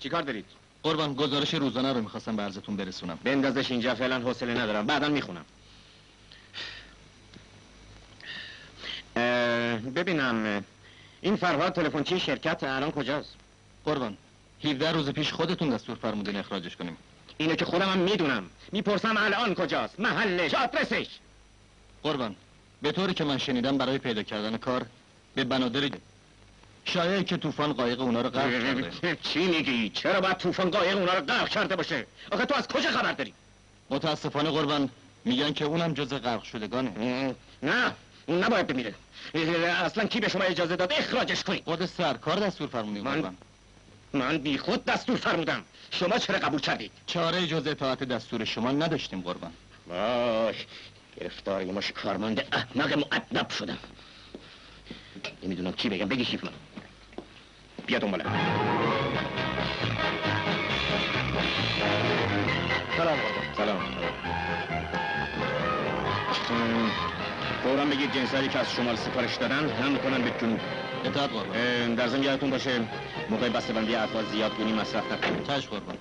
چیکار دارید؟ قربان گزارش روزانه رو می‌خواستم به عرضتون برسونم. بندازش اینجا فعلا حوصله ندارم. بعدا می‌خونم. ببینم این فرهاد تلفنچی شرکت الان کجاست؟ قربان 17 روز پیش خودتون دستور فرمودین اخراجش کنیم. اینو که خودم هم می‌دونم. می‌پرسم الان کجاست؟ محلش آدرسش. قربان به طوری که من شنیدم برای پیدا کردن کار به بنادری شایعه که طوفان قایق اونا رو غرق کرده. چی میگی؟ چرا باید طوفان قایق اونا رو غرق کرده باشه؟ آخه تو از کجا خبر داری؟ متاسفانه قربان میگن که اونم جز غرق شدگانه. نه اون نباید بمیره. اصلا کی به شما اجازه داد اخراجش کنی؟ خود سرکار دستور فرمودین من- قربان. من بی خود دستور فرمودم. شما چرا قبول کردید؟ چاره جز اطاعت دستور شما نداشتیم قربان. وای گرفتار یه مش کارمند احمق معدب شدم. نمی‌دونم چی بگم بگی شیف من بیا سلام. قربان سلام. ام، فوراً بگید جنسایی که از شمال سفارش دادن هم کنن به جنوب اطاعت قربان. در ضمن یادتون باشه موقع بسته‌بندی افراد زیاد گونی مصرف نکنید. چشم قربان.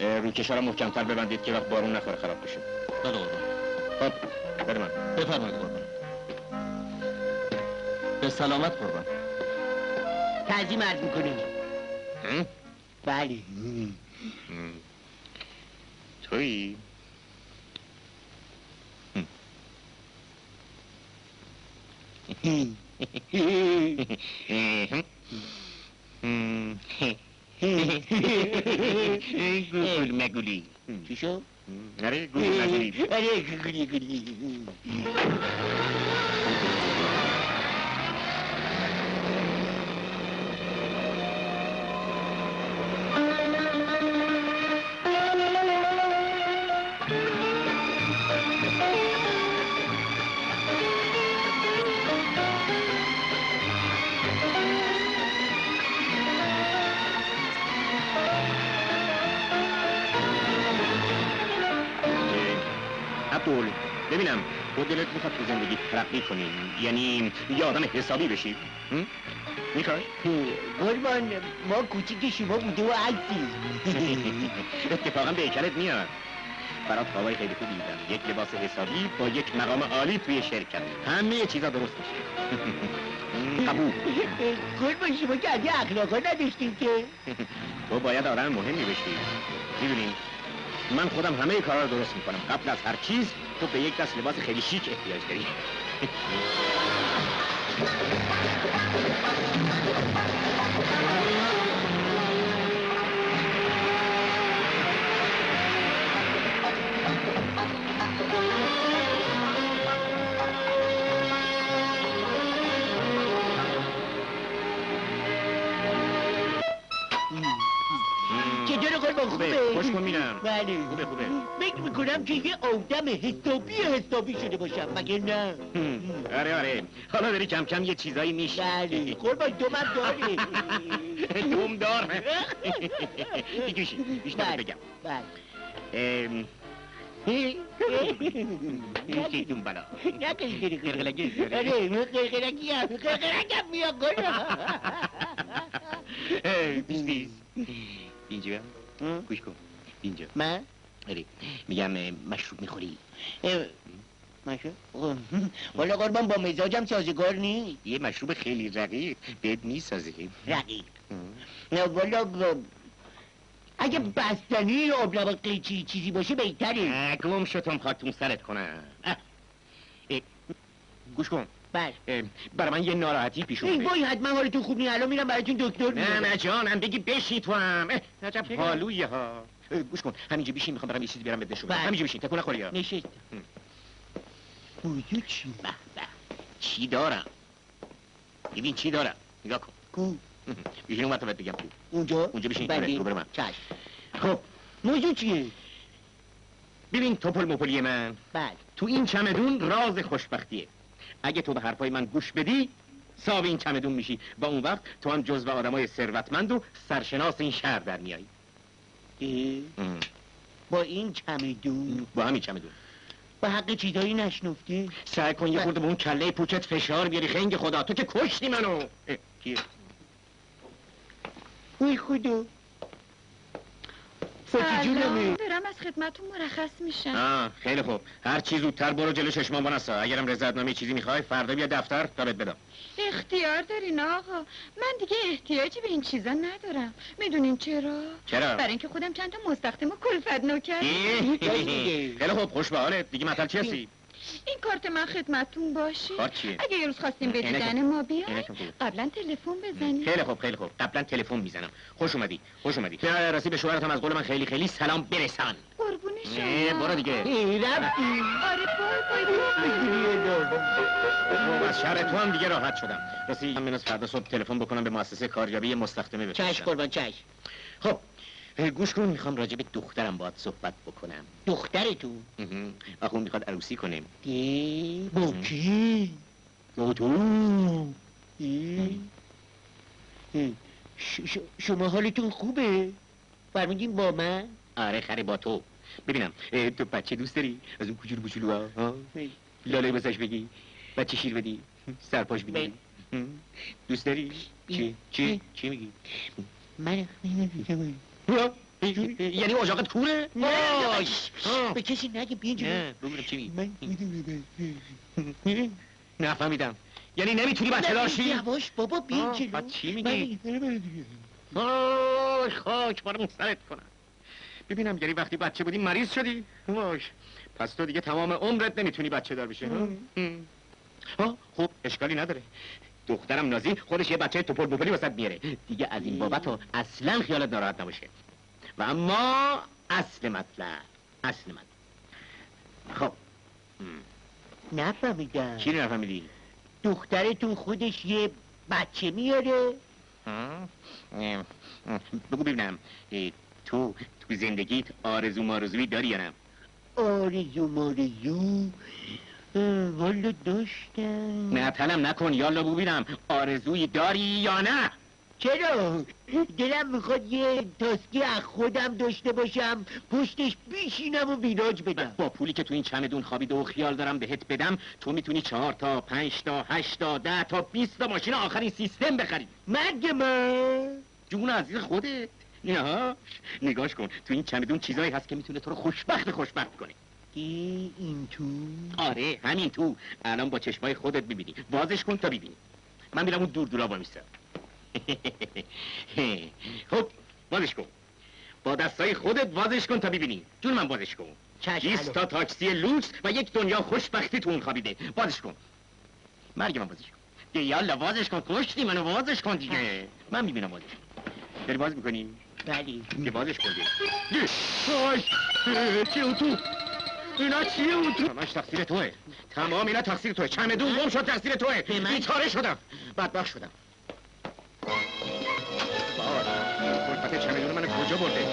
اه، روکشا رو محکمتر ببندید که وقت بارون نخوره خراب بشه. بله قربان. خب بده من. بفرمایید قربان. به سلامت قربان. تعظیم عرض می‌کنیم؟ بله. تویی؟ گول مگولی. چی شد؟ آره گول مگولی. آره گلی گلی عبدال ببینم تو دلت می‌خواد تو زندگی ترقی کنی یعنی یه آدم حسابی بشی؟ می‌خوای؟ قربان ما کوچیک شما بوده و عزیز اتفاقا به هیکلت میاد. برات خوابای خیلی خوبی دیدم یک لباس حسابی با یک مقام عالی توی شرکت. همه چیزا درست میشه. قبول. قربان شما که اخلاقا نداشتیم که. تو باید آدم مهمی بشی. می‌دونی؟ من خودم همه کارا رو درست می‌کنم. قبل از هر چیز تو به یک دست لباس خیلی شیک احتیاج داری. خوبه؟ خوش کن میرم. بله. خوبه خوبه. فکر می‌کنم که یه آدم حسابی حسابی شده باشم مگه نه؟ آره آره. حالا داری کم کم یه چیزایی میشه بله. قربان تو من داری دوم دار. بیشی بیشتر بله. بگم. بله. چی دون بلا. نکنی داری قرقلگی. آره قرقلگی هم قرقلگی هم بیا اه، بیس بیس اینجا؟ گوش کن. اینجا. من؟ آره میگم مشروب می‌خوری. اه، ماشو والا قربان با مزاجم سازگار نیست یه مشروب خیلی رقیق بهت می‌سازه. رقیق. نه والا اگه بستنی نبات قیچی چیزی باشه بهتره. گم شدم خاکتون سرت کنم. گوش کن. بله. برای من یه ناراحتی پیش این اومده. وای حتما حالتون خوب نیست. الان میرم براتون دکتر نه. نه جانم بگی بشی تو هم. عجب حالویه ها. گوش کن. همینجا بشین می‌خوام برم یه چیزی بیارم بدم بله. همینجا بشین تکون نخوری ها. نشست. بویو چی؟ به به. چی دارم؟ ببین چی دارم. نگاه کن. کو؟ بشین اون وقت بهت بگم. اونجا؟ اونجا بشین. بله. روبرو من. چشم. خب. موضوع چیه؟ ببین توپل مپلی من. بله. تو این چمدون راز خوشبختیه. اگه تو به حرفای من گوش بدی صاحب این چمدون میشی. و اون وقت تو هم جزو آدمای ثروتمند و سرشناس این شهر در میایی با این چمدون؟ با همین چمدون. با حق چیزایی نشنفته سعی کن یه خورده به اون کله پوچت فشار بیاری خنگ خدا. تو که کشتی منو. کیه؟ وای خدا. فاتی جونمه دارم از خدمتون مرخص میشم. آه خیلی خوب. هر چی زودتر برو جلو چشمان بنسا اگرم رضایتنامه چیزی می‌خوای فردا بیا دفتر تا بهت بدم. اختیار دارین آقا. من دیگه احتیاجی به این چیزا ندارم. می‌دونین چرا؟ چرا؟ برای اینکه خودم چند تا مستخدم و کلفت نوکر خیلی خوب. خوش به حالت دیگه مطل چی هستی؟ این کارت من خدمتون باشه. کارت چیه؟ اگه یه روز خواستیم به دیدن ما خوب. قبلا تلفن بزنید خیلی خوب خیلی خوب. قبلا تلفن می‌زنم. خوش اومدی خوش اومدی. نه راستی به شوهرت هم از قول من خیلی خیلی سلام برسان. قربون نه شما برو دیگه. ای، رفتی. آره بای بای خب از شهر تو هم دیگه راحت شدم. راستی من از فردا صبح تلفن بکنم به مؤسسه کاریابی مستخدمه چش بفرستم قربان چش. خب گوش کن می‌خوام راجع به دخترم باهات صحبت بکنم. دختر تو. آخه اون می‌خواد عروسی کنیم دی با کی؟ با تو. شما حالتون خوبه؟ فرمودین با من؟ آره خره با تو. ببینم تو بچه دوست داری؟ از اون کوچولو کوچولو ها؟ ها؟ لاله بسش بگی. بچه شیر بدی. سرپاش بدی هم؟ دوست داری؟ چی؟ چی؟ چی میگی؟ من؟ یعنی اجاقت کوره آه. به کسی نگه بیا اینجا نه ببینم چی من نفهمیدم. یعنی نمی‌تونی بچه دار شی یواش بابا بیا اینجا بعد چی میگی؟ من- وای خاک بارم سرت کنم ببینم یعنی وقتی بچه بودی مریض شدی؟ واش پس تو دیگه تمام عمرت نمی‌تونی بچه دار بشه خب اشکالی نداره. دخترم نازی خودش یه بچه توپل بوپلی وسط میاره دیگه از این بابت ها اصلا خیالت ناراحت نباشه. و اما اصل مطلب اصل مطلب. خب. نفهمیدم. چی رو نفهمیدی؟ دخترتون خودش یه بچه میاره؟ بگو ببینم. تو تو زندگیت آرزو مارزویی داری یا نه؟ آرزو مارزو. والا داشتم نه تلم نکن یالا ببینم. آرزویی داری یا نه؟ چرا؟ دلم می‌خواد یه تاسکی از خودم داشته باشم. پشتش بیشینم و ویراج بدم. با پولی که تو این چمدون خوابیده و خیال دارم بهت بدم تو می‌تونی چهار تا پنج تا هشت تا ده تا بیست تا ماشین آخرین سیستم بخری. مگه من. جون عزیز خودت. نه نگاش کن. تو این چمدون چیزایی هست که می‌تونه تو رو خوشبخت خوشبخت کنه. این تو آره همین تو. الان با چشمای خودت ببینی وازش کن تا ببینی. من میرم اون دور دورا بامیستم خب وازش کن. با دستای خودت وازش کن تا ببینی. جون من وازش کن. چشم 20 تا تاکسی لوکس و یک دنیا خوشبختی تو اون خوابیده. وازش کن. مرگ من وازش کن. دیگه یالا وازش کن. کشتی منو وازش کن دیگه. من می‌بینم وازش کن داری باز می‌کنی؟ بله. که بازش کن دیگه. اون تو؟ اینا چیه؟ اون تو؟ همش تقصیر توه. تمام اینا تقصیر توه. چمدون گم شد تقصیر توه. به من؟ بیچاره شدم. بدبخت شدم. وای کلفت چمدون من کجا برده؟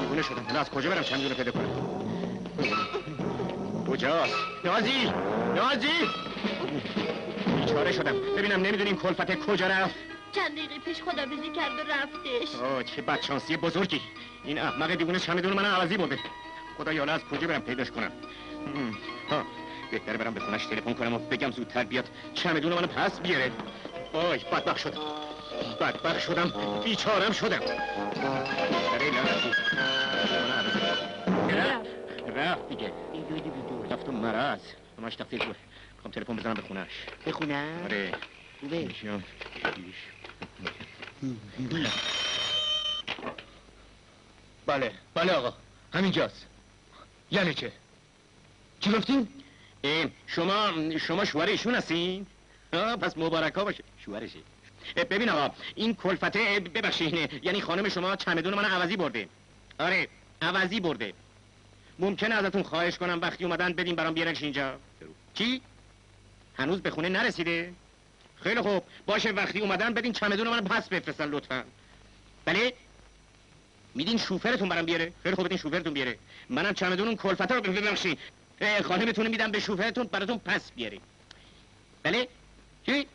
دیوونه شدم. حالا از کجا برم چمدون رو پیدا کنم؟ کجاست؟ نازی! نازی! بیچاره شدم. ببینم نمی‌دونیم کلفت کجا رفت. چند دقیقه پیش خدافزی کرد و رفتش. آه چه بدشانسی بزرگی. این احمق دیوونه چمدون من عوضی برده. خدا یالا از کجا برم پیداش کنم؟ ها بهتره برم به خونش تلفن کنم و بگم زودتر بیاد. چمدون منو پس بیاره. وای بدبخت شدم. بدبخت شدم. بیچارم شدم. رفت رفت دیگه. رفت و مرض. همش تقصیر توه می‌خوام تلفن بزنم به خونش. بخونم آره. خوبه. بله. بله آقا. همینجاست. یعنی چه؟ چی گفتین شما شما شوهر ایشون هستین؟ پس مبارک ها باشه. شوهرشه. ببین آقا این کلفته اه، ببخشید یعنی خانم شما چمدون من عوضی برده. آره عوضی برده. ممکنه ازتون خواهش کنم وقتی اومدن بدین برام بیارنش اینجا. چی؟ هنوز به خونه نرسیده؟ خیلی خوب. باشه وقتی اومدن بدین چمدون من پس بفرستن لطفا. بله؟ میدین شوفرتون برام بیاره؟ خیلی خوب بدین شوفرتون بیاره. منم چمدون کلفتا رو ببخشید خانمتون میدم به شوفرتون براتون پس بیاره بله؟ چی؟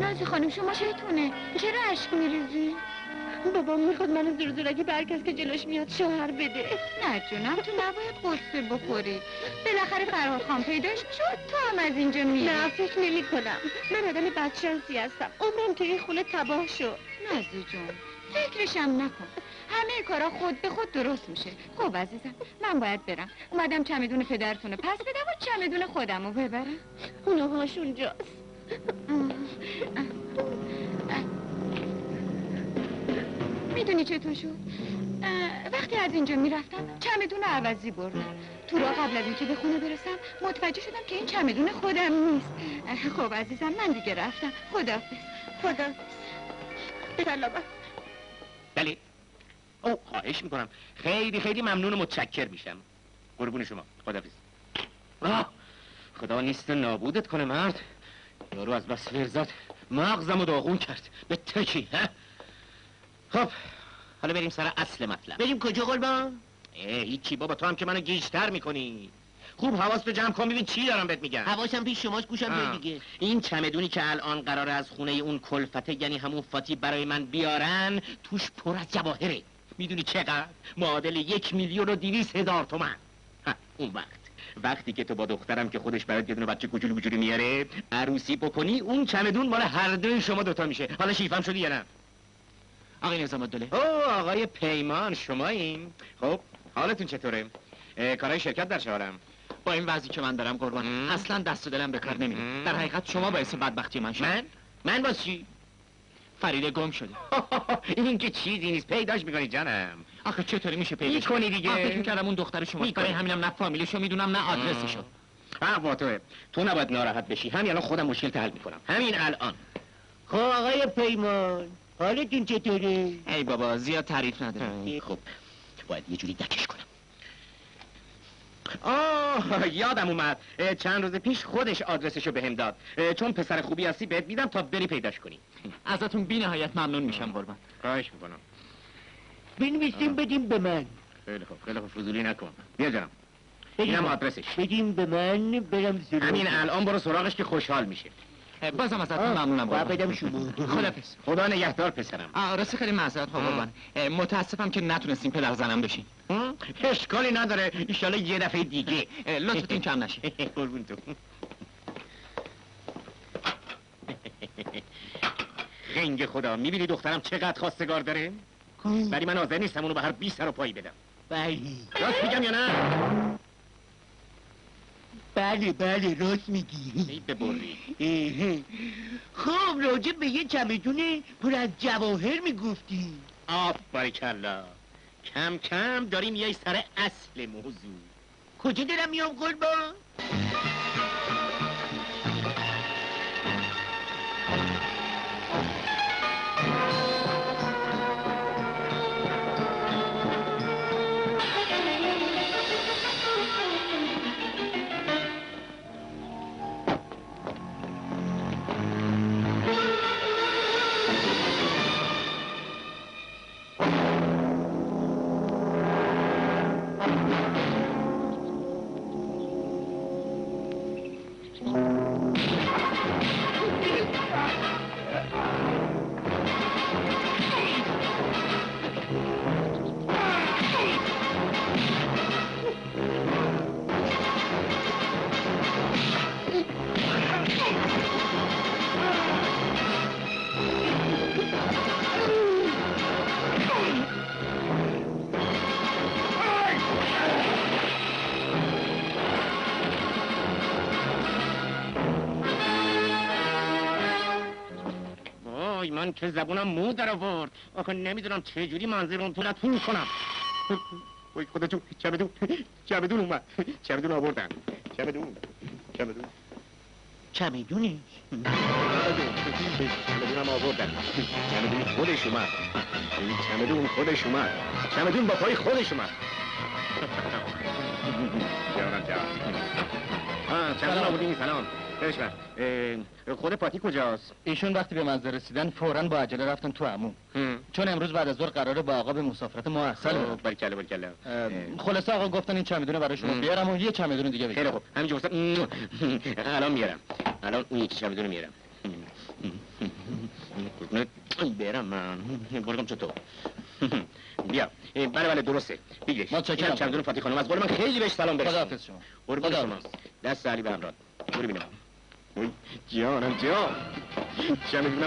نازی خانم شما چتونه چرا اشک میریزی؟ بابام می‌خواد منو زور زورکی به هر کس که جلوش میاد شوهر بده نه جونم تو نباید قصه بخوری بالاخره فرهاد خان پیداش شد تو هم از اینجا میری نه فکر نمی کنم من آدم بدشانسی هستم عمرم توی این خونه تباه شد نازی جون فکرشم نکن همه کارا خود به خود درست میشه خب عزیزم من باید برم اومدم چمدون پدرتون رو پس بدم و چمدون خودم رو ببرم اونها هاش اونجاست می‌دونی چطور شد؟ وقتی از اینجا می‌رفتم چمدون عوضی بردم. تو را قبل از اینکه به خونه برسم متوجه شدم که این چمدون خودم نیست. خب عزیزم من دیگه رفتم. خدافز خدا سلامت بله. او خواهش می‌کنم. خیلی خیلی ممنون و متشکر میشم. قربون شما. خدافز آه خدا نیست نابودت کنه مرد. یارو از بس فرزاد مغزم و داغون کرد. به تکی ها؟ خب حالا بریم سر اصل مطلب. بریم کجا قربان؟ اه هیچی بابا تو هم که منو گیجتر می‌کنی. خوب حواستو جمع کن ببین چی دارم بهت میگم. حواسم پیش شماست گوشم. جای دیگه. این چمدونی که الان قرار از خونه اون کلفته یعنی همون فاتی برای من بیارن توش پر از جواهره. می‌دونی چقدر؟ معادل یک میلیون و دیویس هزار تومن ها، اون وقت. وقتی که تو با دخترم که خودش برات یه دونه بچه کوچولو کوچولو میاره عروسی بکنی اون چمدون مال هر دوی شما دوتا میشه. حالا شیفم شدی یا نه؟ آقای نظام الدوله او آقای پیمان شما این خب حالتون چطوره؟ اه، کارهای شرکت در چه حالم؟ با این وضعی که من دارم قربان. مم. اصلا دست و دلم به کار نمیره. در حقیقت شما باعث بدبختی من شد. من؟ من باز چی؟ فریده گم شده. این که چیزی نیست پیداش می‌کنی جانم. آخه چطوری میشه پیداش؟ می‌کنی دیگه. آه، فکر می‌کردم اون دختر شما. برای همینم نه فامیلشو می‌دونم نه آدرسشو. حق با توه تو نباید ناراحت بشی. همین الان خودم مشکل حل می‌کنم. همین الان. خب آقای پیمان. حالتون چطوره؟ ای بابا زیاد تعریف نداره خب باید یه جوری دکش کنم. آه یادم اومد. چند روز پیش خودش آدرسشو بهم داد. چون پسر خوبی هستی بهت میدم تا بری پیداش کنی. ازتون بی نهایت ممنون میشم قربان. خواهش می‌کنم. بنویسیم بدیم به من. خیلی خوب خیلی خوب فضولی نکن. بیا جانم اینم. آدرسش. بدیم به من برم سراغ همین الان برو سراغش که خوشحال میشه بازم آه، ممنونم باید قربان بدم شما. خدافظ خدا نگهدار پسرم. آه راستی خیلی معذرت آه. قربان متاسفم که نتونستیم پدر زنم بشین؟ اشکالی نداره. ایشالا یه دفعه دیگه. لطفتون کم نشه. قربون تو. خنگ خدا می‌بینی دخترم چقدر خواستگار داره؟ ولی من حاضر نیستم اونو به هر بی سر و پایی بدم. بله راست میگم یا نه؟ بله بله راست میگی. ببری. خب راجع به یه چمدون پر از جواهر می‌گفتی. آفریکلا کم کم داری میای سر اصل موضوع. کجا دارم میام قربان؟ که زبونم مو در آورد. آخه نمی‌دونم چه جوری منظر اون طولت پول کنم. وای خدا تو چمدون چمدون اومد. چمدون آوردن. چمدون چمدون. چمدونش چمدونم آوردن. چمدون خودش اومد. چمدون خودش اومد. چمدون با پای خودش اومد. جانم جان آه چمدون آوردین سلام برش من اه، خود پاتی کجاست؟ ایشون وقتی به منزل رسیدن فوراً با عجله رفتن تو عموم هم. چون امروز بعد از ظهر قراره با آقا به مسافرت موصل. برکله برکله خلاصه آقا گفتن این چمدونه برای شما. بیارم و یه چمدون دیگه خیلی بگیرم خوب همینجا وسط الان میارم الان اون یکی چمدون میارم برم من برگم چطور بیا. بله بله درسته. بگیرش. متشکرم. چمدون فاتی خانم از قول من خیلی بهش سلام برسون خداحافظ شما. قربون شما. دست علی به همراه برو ببینم جانم جان. من چمدون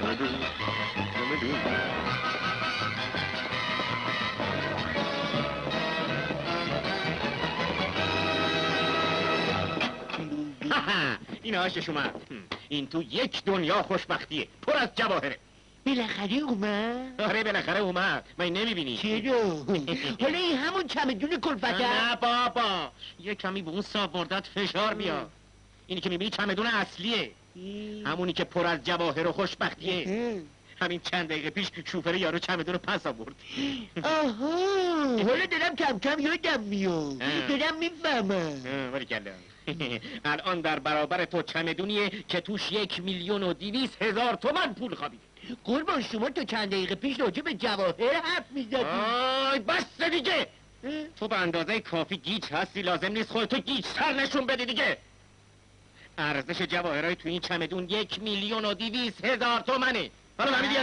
چمدون این هاشش اومد این تو یک دنیا خوشبختیه. پر از جواهره. بالاخره اومد. آره بالاخره اومد. من نمی‌بینی چرا حالا این همون چمدون کلفته. نه بابا. یه کمی به اون صاف بردت فشار بیا اینی که می‌بینی چمدون اصلیه. همونی که پر از جواهر و خوشبختیه. همین چند دقیقه پیش شوفر یارو چمدون رو پس آورد. آها. حالا دارم کم کم یادم میاد. دارم می‌فهمم باریکلا. الان. در برابر تو چمدونیه که توش یک میلیون و دیویس هزار تومن پول خوابیده. قربان شما تا چند دقیقه پیش راجع به جواهر حرف می‌زدی. آی بس دیگه. تو به اندازه کافی گیج هستی لازم نیست خودتو گیج سر نشون بدی دیگه. ارزش جواهرای تو این چمدون یک میلیون و دویست هزار تومنه. حالا یا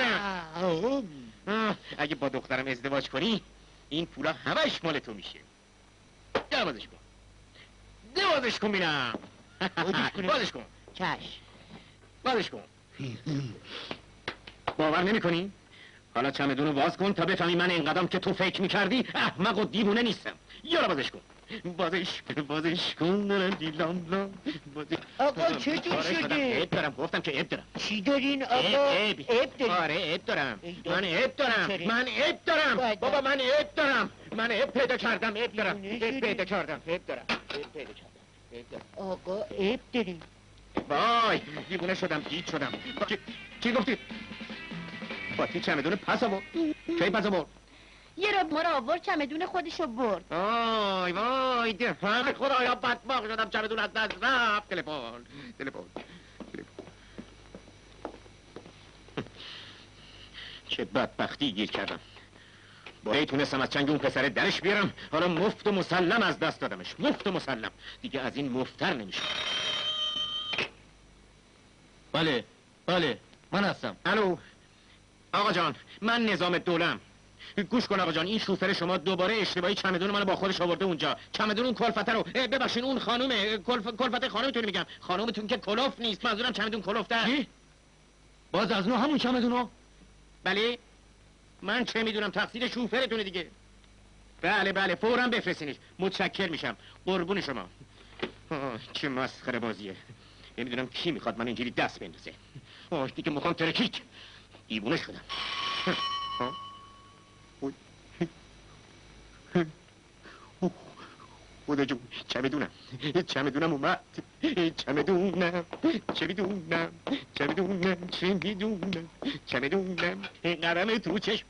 نه اگه با دخترم ازدواج کنی این پولا همش مال تو میشه. بازش کن. بازش کن بینم. بازش کن. چشم. بازش کن. باور نمی کنی؟ حالا چمدون رو باز کن تا بفهمی من اینقدرم که تو فکر می‌کردی احمق و دیوونه نیستم یالا بازش کن بازش بازش کن دارم دیلام لام بازش آقا چطور آره،. شده؟ عیب دارم گفتم که عیب دارم چی دارین آقا؟ عیب عیب دارین آره عیب دارم؟ من عیب دارم؟ من عیب دارم باید بابا. من عیب دارم من عیب پیدا کردم عیب دارم عیب. پیدا کردم عیب دارم عیب پیدا کردم دارم آقا عیب دارین وای دیوونه شدم گیج شدم چی گفتی؟ فاتی چمدون پس آورد. کی پس آورد؟ یه رب ما رو آورد چمدون خودشو برد. وای وای دهن خدایا بدباق شدم چمدون از دست رفت. تلفن تلفن تلفن. چه بدبختی گیر کردم. با تونستم از چنگ اون پسر درش بیارم. حالا مفت و مسلم از دست دادمش. مفت و مسلم. دیگه از این مفتر نمیشه. بله بله. من هستم. الو. آقا جان من نظام دولم. گوش کن آقا جان این شوفر شما دوباره اشتباهی چمدون منو با خودش آورده اونجا. چمدون اون کلفته رو اه، ببخشین اون خانومه کلف... کلفته خانومتون میگم. خانومتون که کلوف نیست منظورم چمدون کلفته چی؟ باز از نو همون چمدونو بله. من چه می‌دونم تقصیر شوفرتونه دیگه. بله بله فورا بفرستینش. متشکر میشم. قربون شما. آه، چه مسخره بازیه. نمی‌دونم کی می‌خواد من اینجوری دست بندازه. آه دیگه مخوام ترکید دیوونه شدم. خدا جون چمدونم. چمدونم اومد. چمدونم چمدونم چمدونم چمدونم چمدونم. قرم تو چشم.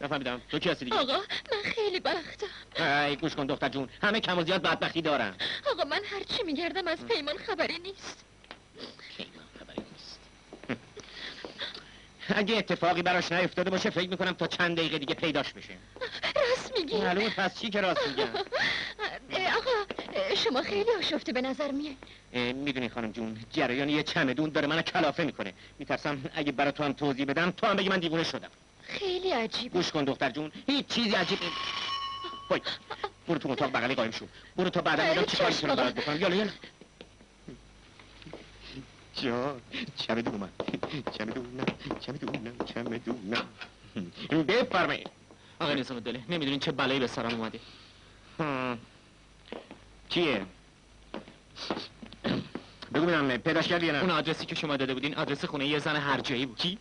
نفهمیدم. تو کی هستی دیگه؟ آقا من خیلی بختم. ای گوش کن دختر جون. همه کم و زیاد بدبختی دارن. آقا من هرچی میگردم از پیمان خبری نیست. پیمان خبری نیست اگه اتفاقی براش نیفتاده باشه فکر می‌کنم تا چند دقیقه دیگه پیداش بشه راست میگی. معلومه پس چی که راست میگم؟ آقا شما خیلی آشفته به نظر میاد اه، می‌دونی خانم جون جریان یه چمدون داره منو کلافه می‌کنه. میترسم اگه برای تو هم توضیح بدم تو هم بگی من دیوونه شدم. خیلی عجیبه. گوش کن دختر جون هیچ چیزی عجیب نیست. وای برو تو اتاق بغلی قایم شو. برو تا بعدا ببینم چی کار چشم. می‌تونم. برات بکنم. یالا یالا چمدون اومد چمدونم چمدونم چمدونم بفرمایید آقای نظام دله نمی‌دونین چه بلایی به سرم اومده. چیه بگو ببینم پیداش کردی یا اون نه آدرسی که شما داده بودین آدرس خونه یه زن هرجایی بود. چی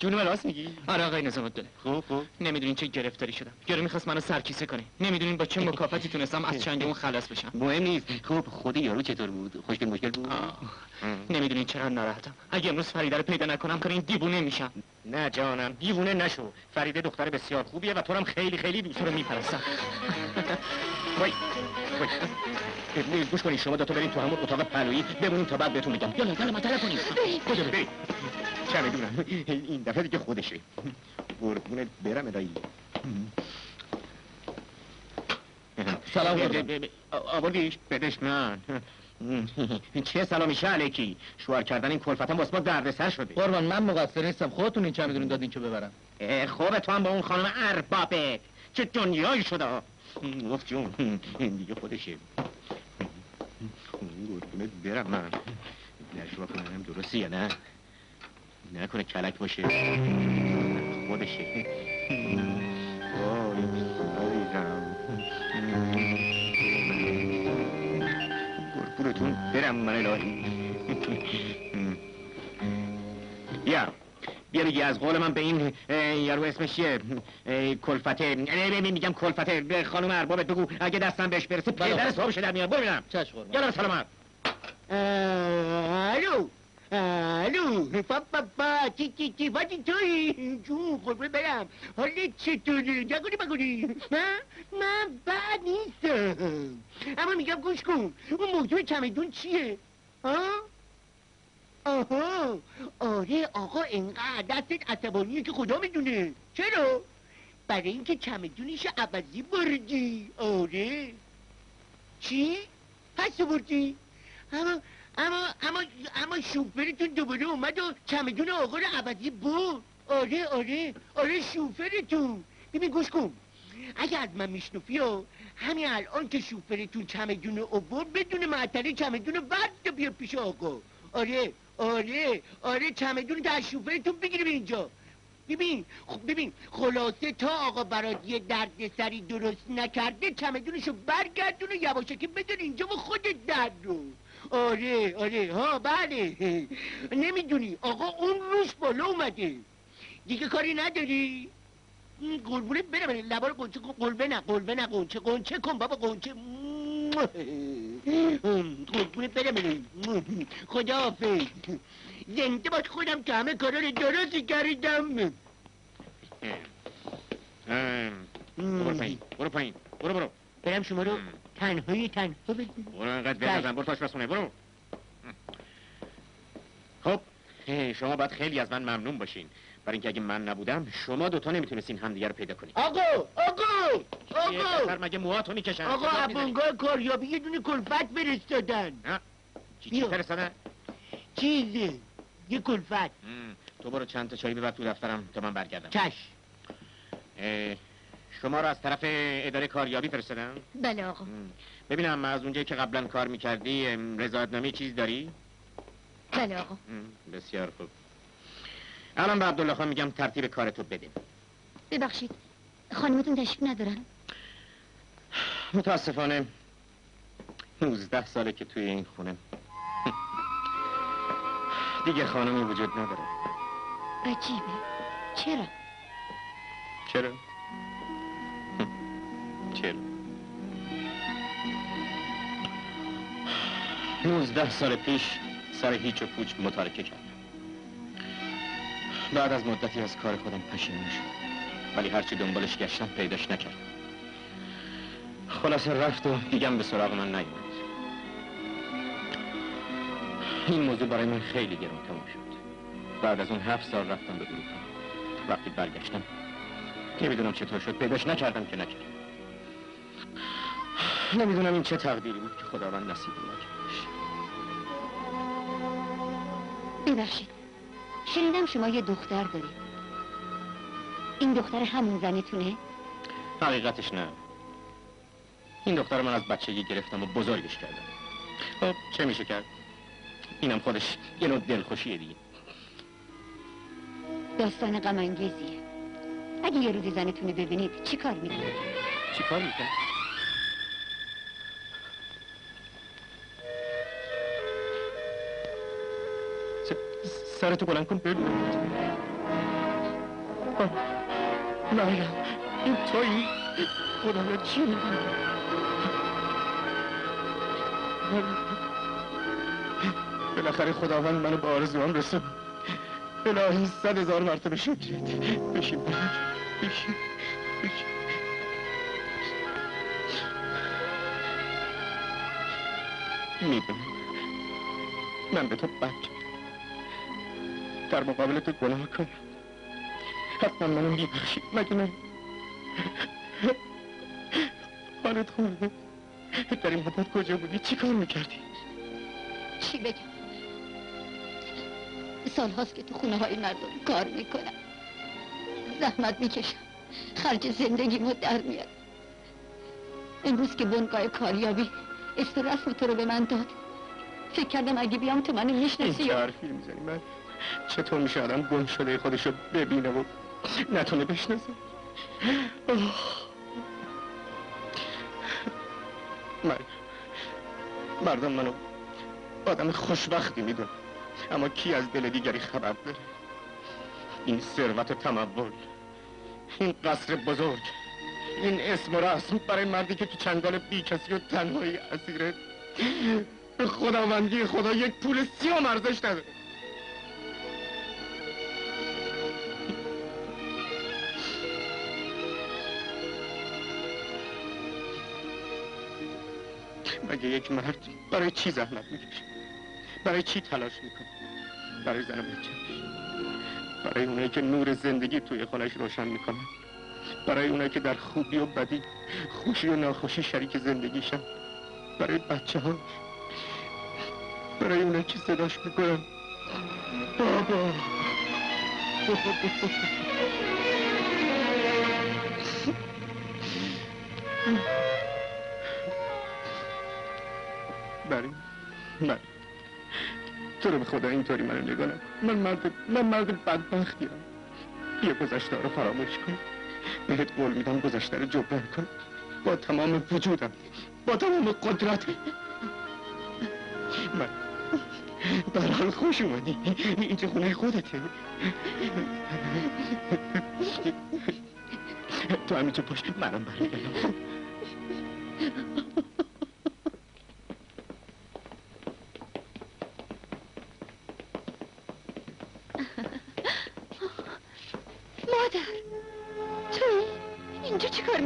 جون من راست میگی؟ آره آقای نظام دله خب خب. نمی‌دونین چه گرفتاری شدم. یارو می‌خواست منو سرکیسه کنه. نمی‌دونین با چه مکافاتی تونستم از چنگ اون خلاص بشم. مهم نیست. خب خود یارو چطور بود؟ خوشگل مشکل بود. نمی‌دونین چرا ناراحتم. اگه امروز فریده رو پیدا نکنم کنین دیوونه میشم. نه جانم دیوونه نشو. فریده دختر بسیار خوبیه و تو هم خیلی خیلی دوست رو میپرستم. وای وای. اه، گوش کنین شما دوتا برین تو همون اتاق پلویی بمونین تا بعد بهتون میگم. یالا یالا مطلع کنین کجا بریم چه می‌دونم. این دفعه دیگه خودشه قربونت برم الهی. سلام قربان. آوردیش؟ بدش من چه سلامی شه علیکی شوهر کردن این کلفتم واسه ما دردسر شده. قربان من مقصر نیستم. خودتون این چمدون دادین که ببرم؟ خوبه تو هم با اون خانم اربابه. چه دنیایی شده. گفت جون دیگه خودشه. قربونت برم من نشوا کنم درستی یا نه. نکنه کلک باشه. خودشه. وای عزیزم. قربونتون برم من الهی. بیا. بیا بگی از قول من به این یارو اسمش چیه؟ کلفته. میگم کلفته. به خانم اربابت بگو اگه دستم بهش برسه. پدر صاحبش در میاد. برو ببینم. چشم قربان. یالا سلامت. الو پا چی چی چی باتی توی جون قربون برم حالت چطوره نگونی بگونی من من بد نیستم اما میگم گوش کن اون موضوع چمدون چیه ها آها آره آقا انقدر دستت عصبانیه که خدا می‌دونه چرا برای اینکه چمدونش عوضی بردی آره چی؟ پس بردی؟ اما اما اما اما شوفرتون دوباره اومد و چمدون آقا رو عوضی بود. آره آره. آره شوفرتون. ببین گوش کن. اگه از من میشنفی و همین الان که شوفرتون چمدون رو اوورد بدون معطلی چمدون رو برد بیا پیش آقا. آره آره. آره چمدون از شوفرتون بگیره به اینجا. ببین خب ببین. خلاصه تا آقا برات یه درد سری درست نکرده چمدونشو برگردون و یواشکی بدون اینجا و خودت درد رو. آره آره. ها بله. نمی‌دونی. آقا اون روش بالا اومده. دیگه کاری نداری؟ م، قربونت برم. لبا رو قنچه کن. قلبه نه قلبه نه قنچه قنچه کن بابا قنچه. قربونت برم. خدا حافظ زنده باش خودم که همه کارا رو درست کردم. برو پایین برو پایین. برو برو. برم شما رو. تنهایی تنها بدون برو انقدر بزن برو تاش بسونه برو. خب شما باید خیلی از من ممنون باشین. برای اینکه اگه من نبودم شما دوتا نمی‌تونستین همدیگه رو پیدا کنین. آقا آقا آقا. مگه موهاتو می‌کشن؟ آقا ابونگاه کاریابی یه دونه کلفت فرستادن. چی چی. فرستادن؟ چیزه یه کلفت. تو برو چند تا چایی ببر تو دفترم تا من برگردم. چش. شما رو از طرف اداره کاریابی فرستادن بله آقا. ببینم از اونجایی که قبلا کار می‌کردی ام، رضایتنامه چیز داری؟ بله آقا. بسیار خوب. الان به عبدالله خان میگم ترتیب کارتو بده. ببخشید خانمتون تشریف ندارن؟ متاسفانه 19 ساله که توی این خونه. دیگه خانمی وجود نداره. عجیبه. چرا؟ چرا؟ چرا؟ 19 سال پیش سر هیچ و پوچ متارکه کردم. بعد از مدتی از کار خودم پشیمون شدم ولی هرچی دنبالش گشتم پیداش نکردم خلاصه رفت و دیگم به سراغ من نیومد. این موضوع برای من خیلی گران تمام شد. بعد از اون هفت سال رفتم به اروپا. وقتی برگشتم نمی‌دونم چطور شد پیداش نکردم که نکردم نمی‌دونم این چه تقدیری بود که خداوند نصیب نکردش ببخشید. شنیدم شما یه دختر دارید. این دختر همون زنتونه؟ حقیقتش نه. این دختر من از بچگی گرفتم و بزرگش کردم. خب چه میشه کرد؟ اینم خودش یه نوع دلخوشیه دیگه. داستان غم انگیزیه اگه یه روزی زنتونه ببینید چی کار می‌کنید چی کار می‌کنه؟ سرتو بلند کن ببین مریم این تویی؟ خدایا چی میگی؟ بالاخره خداوند منو به آرزوام رسون الهی صد هزار مرتبه شکرت بشین بشین بشین می‌دونم من به تو بد. در مقابل تو گناه کنم حتما منو میبخشی مگه نه حالت خوبه در این مدت کجا بودی چی کار می‌کردی چی بگم سال هاست که تو خونه های مردم کار می‌کنم زحمت می‌کشم خرج زندگیمو در میارم امروز که بنگاه کاریابی اسم رسم تو رو به من داد فکر کردم اگه بیام تو منو این می‌شناسی و حرفی می‌زنی من چطور میشه آدم گم شده خودشو ببینه و نتونه بشناسه؟ آه. من مردم منو آدم خوشبختی میدون اما کی از دل دیگری خبر داره؟ این ثروت و تمول این قصر بزرگ این اسم و رسم برای مردی که تو چنگال بی کسی و تنهایی اسیره. به خداوندی خدا یک پول سیام ارزش نداره. مگه یک مرد برای چی زحمت می‌کشه؟ برای چی تلاش می‌کنه؟ برای زن بچه‌ش برای اونایی که نور زندگی توی خونش روشن می‌کنه؟ برای اونایی که در خوبی و بدی خوشی و ناخوشی شریک زندگیشن برای بچه هاش برای اونایی که صداش می‌کنن؟ بابا! برای من تو رو به خدا اینطوری منو نگاه من مرد من مرد بدبختی هم. بیا گذشته رو فراموش کن. بهت قول میدم گذشته رو جبران کن. با تمام وجودم. با تمام قدرت. من در حال خوش اومدی. اینجا خونه خودته؟ تو همینجا پشت منم برمیگردم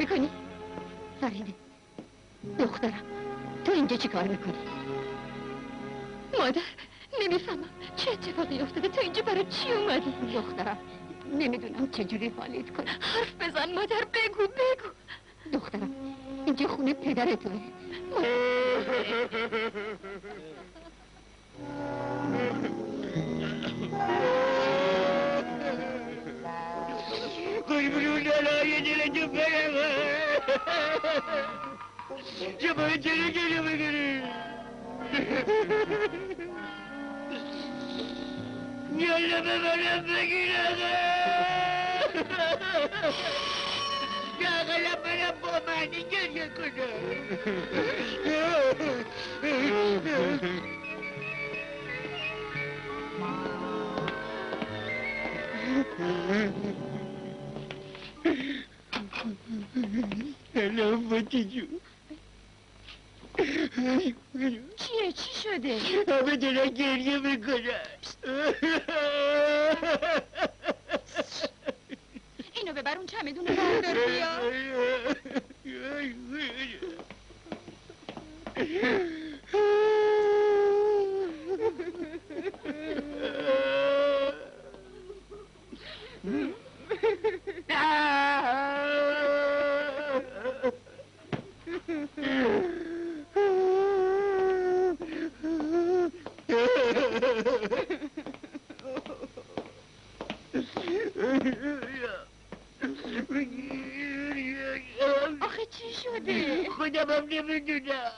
می‌کنی؟ فریده دخترم تو اینجا چی کار می‌کنی؟ مادر نمی‌فهمم چه اتفاقی افتاده. تو اینجا برای چی اومدی؟ دخترم نمی‌دونم چجوری حالیت کنم. حرف بزن مادر بگو بگو. دخترم اینجا خونه پدر توه. قربون اون لالای دلتو برم شما چرا جلو بگیری یالا سلام بچه جو چیه چی شده؟ همه دارن گریه می‌کنن اینو ببر اون چمدون رو بردار بیا آخه چی شده؟ خودم هم نمی‌دونم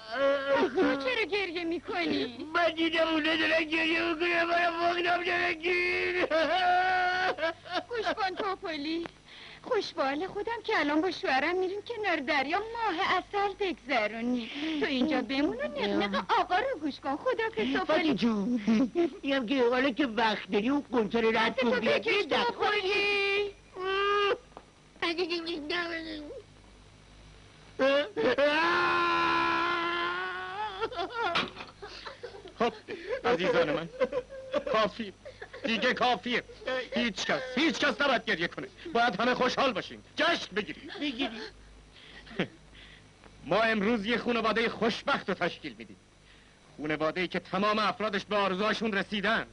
آخه چرا گریه می‌کنی؟ من دیدم اونا دارن گریه می‌کنه منم واقعا دارن گیر گوش کن توپلی خوشبال خودم که الان با شوهرم میریم کنار دریا ماه اصل بگذرونی. تو اینجا بمون و نقنق آقا رو گوش کن. خدا که فاتی توپلی جون. میگم که حالا که وقت داری اون قنطره رد تو کن بیا. خب عزیزان من کافی. دیگه کافیه. هیچ کس هیچ کس نباید گریه کنه. باید همه خوشحال باشیم. جشن بگیریم. بگیری ما امروز یه خانواده خوشبخت رو تشکیل میدیم. خانواده که تمام افرادش به آرزوهاشون رسیدن.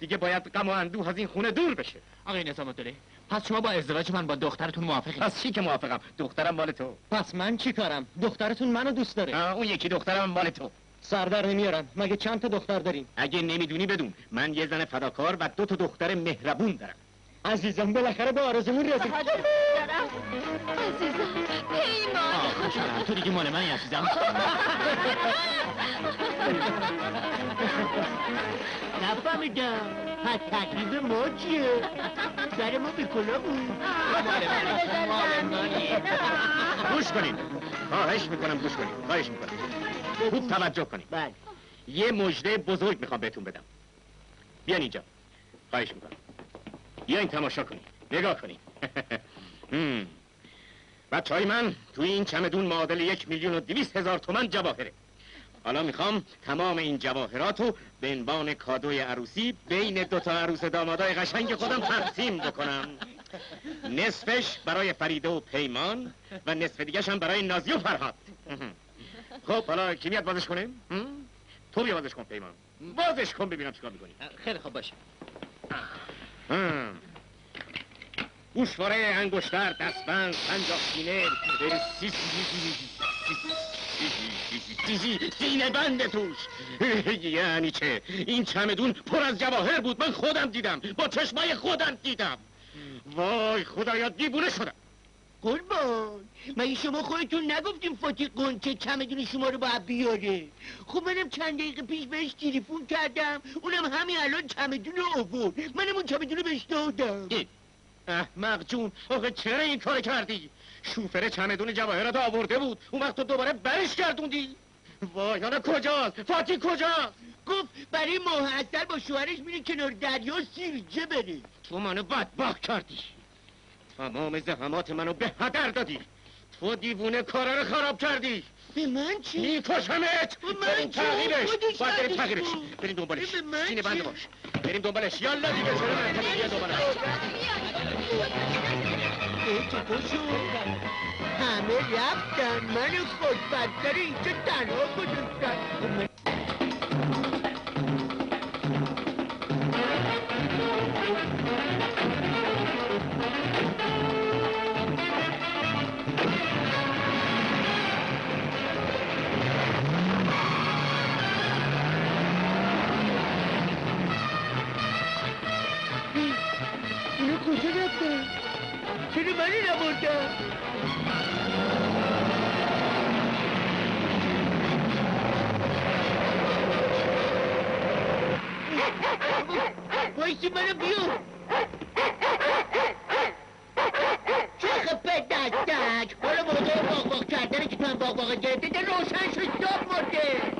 دیگه باید غم و اندوه از این خونه دور بشه. آقای نظام الدوله پس شما با ازدواج من با دخترتون موافقید؟ پس چی که موافقم؟ دخترم مال تو. پس من چی کارم؟ دخترتون منو دوست داره. اون یکی دخترم مال تو. سردر نمیارن مگه چند تا دختر داریم؟ اگه نمی‌دونی بدون. من یه زن فداکار و دو تا دختر مهربون دارم. عزیزم بالاخره به آرزومون رسید عزیزم پیمان. خوشحالم. تو دیگه مال منی عزیزم. نفهمیدم پس تکلیف ما چیه؟ سر ما به کلا بود. گوش کنین. خواهش می‌کنم گوش کنین. خواهش می‌کنم. خوب توجه کنین بله. یه مژده بزرگ می‌خوام بهتون بدم. بیان اینجا. خواهش می‌کنم. بیاین تماشا کنین نگاه کنین هم. بچه های من توی این چمدون معادل یک میلیون و دویست هزار تومن جواهره. حالا می‌خوام تمام این جواهرات رو به عنوان کادوی عروسی بین دوتا عروس دامادای قشنگ خودم تقسیم بکنم. نصفش برای فریده و پیمان و نصف دیگهش هم برای نازی و فرهاد. خب حالا کی میاد بازش کنه؟ هم؟ تو بیا بازش کن پیمان. بازش کن ببینم چیکار می‌کنی. خیلی خوب باشه. گوشواره انگشتر دستبند پنجاه سینه. سی- سی- سی- سی- سی- سینه بند توش. یعنی چه؟ این چمدون پر از جواهر بود. من خودم دیدم. با چشمای خودم دیدم. وای خدایا دیوونه شدم. قربان. مگه شما خودتون نگفتیم فاتی قنچه چمدون شما رو باید بیاره؟ خب منم چند دقیقه پیش بهش تلفن کردم. اونم همین الان چمدون رو آورد. منم اون چمدون رو بهش دادم. احمق جون آخه چرا این کار کردی؟ شوفر چمدون جواهرات آورده بود. اون وقت تو دوباره برش گردوندی. وای حالا کجاست؟ فاتی کجاست؟ گفت برای ماه با شوهرش میره کنار دریا سیرجه بره. تو منو بدبخت کردی. تمام زحمات منو به هدر دادی. تو دیوونه کارا رو خراب کردی. به من چی؟ میکشمت. من بریم؟ تغییرش. باید بریم تغییرش. بریم دنبالش. به من سینه بند؟ باش. بریم دنبالش. یالا دیگه چرا منتظر بیا دنبالش. ای تو همه رفتن. من خوشبختر اینجا تنها گذاشتن. چرا منو نبردن؟ وایسی منو بیار چخ پدستک حالا موقع باق باق کردنه که تو هم باق باق گرفته ده روشن شد داب مرده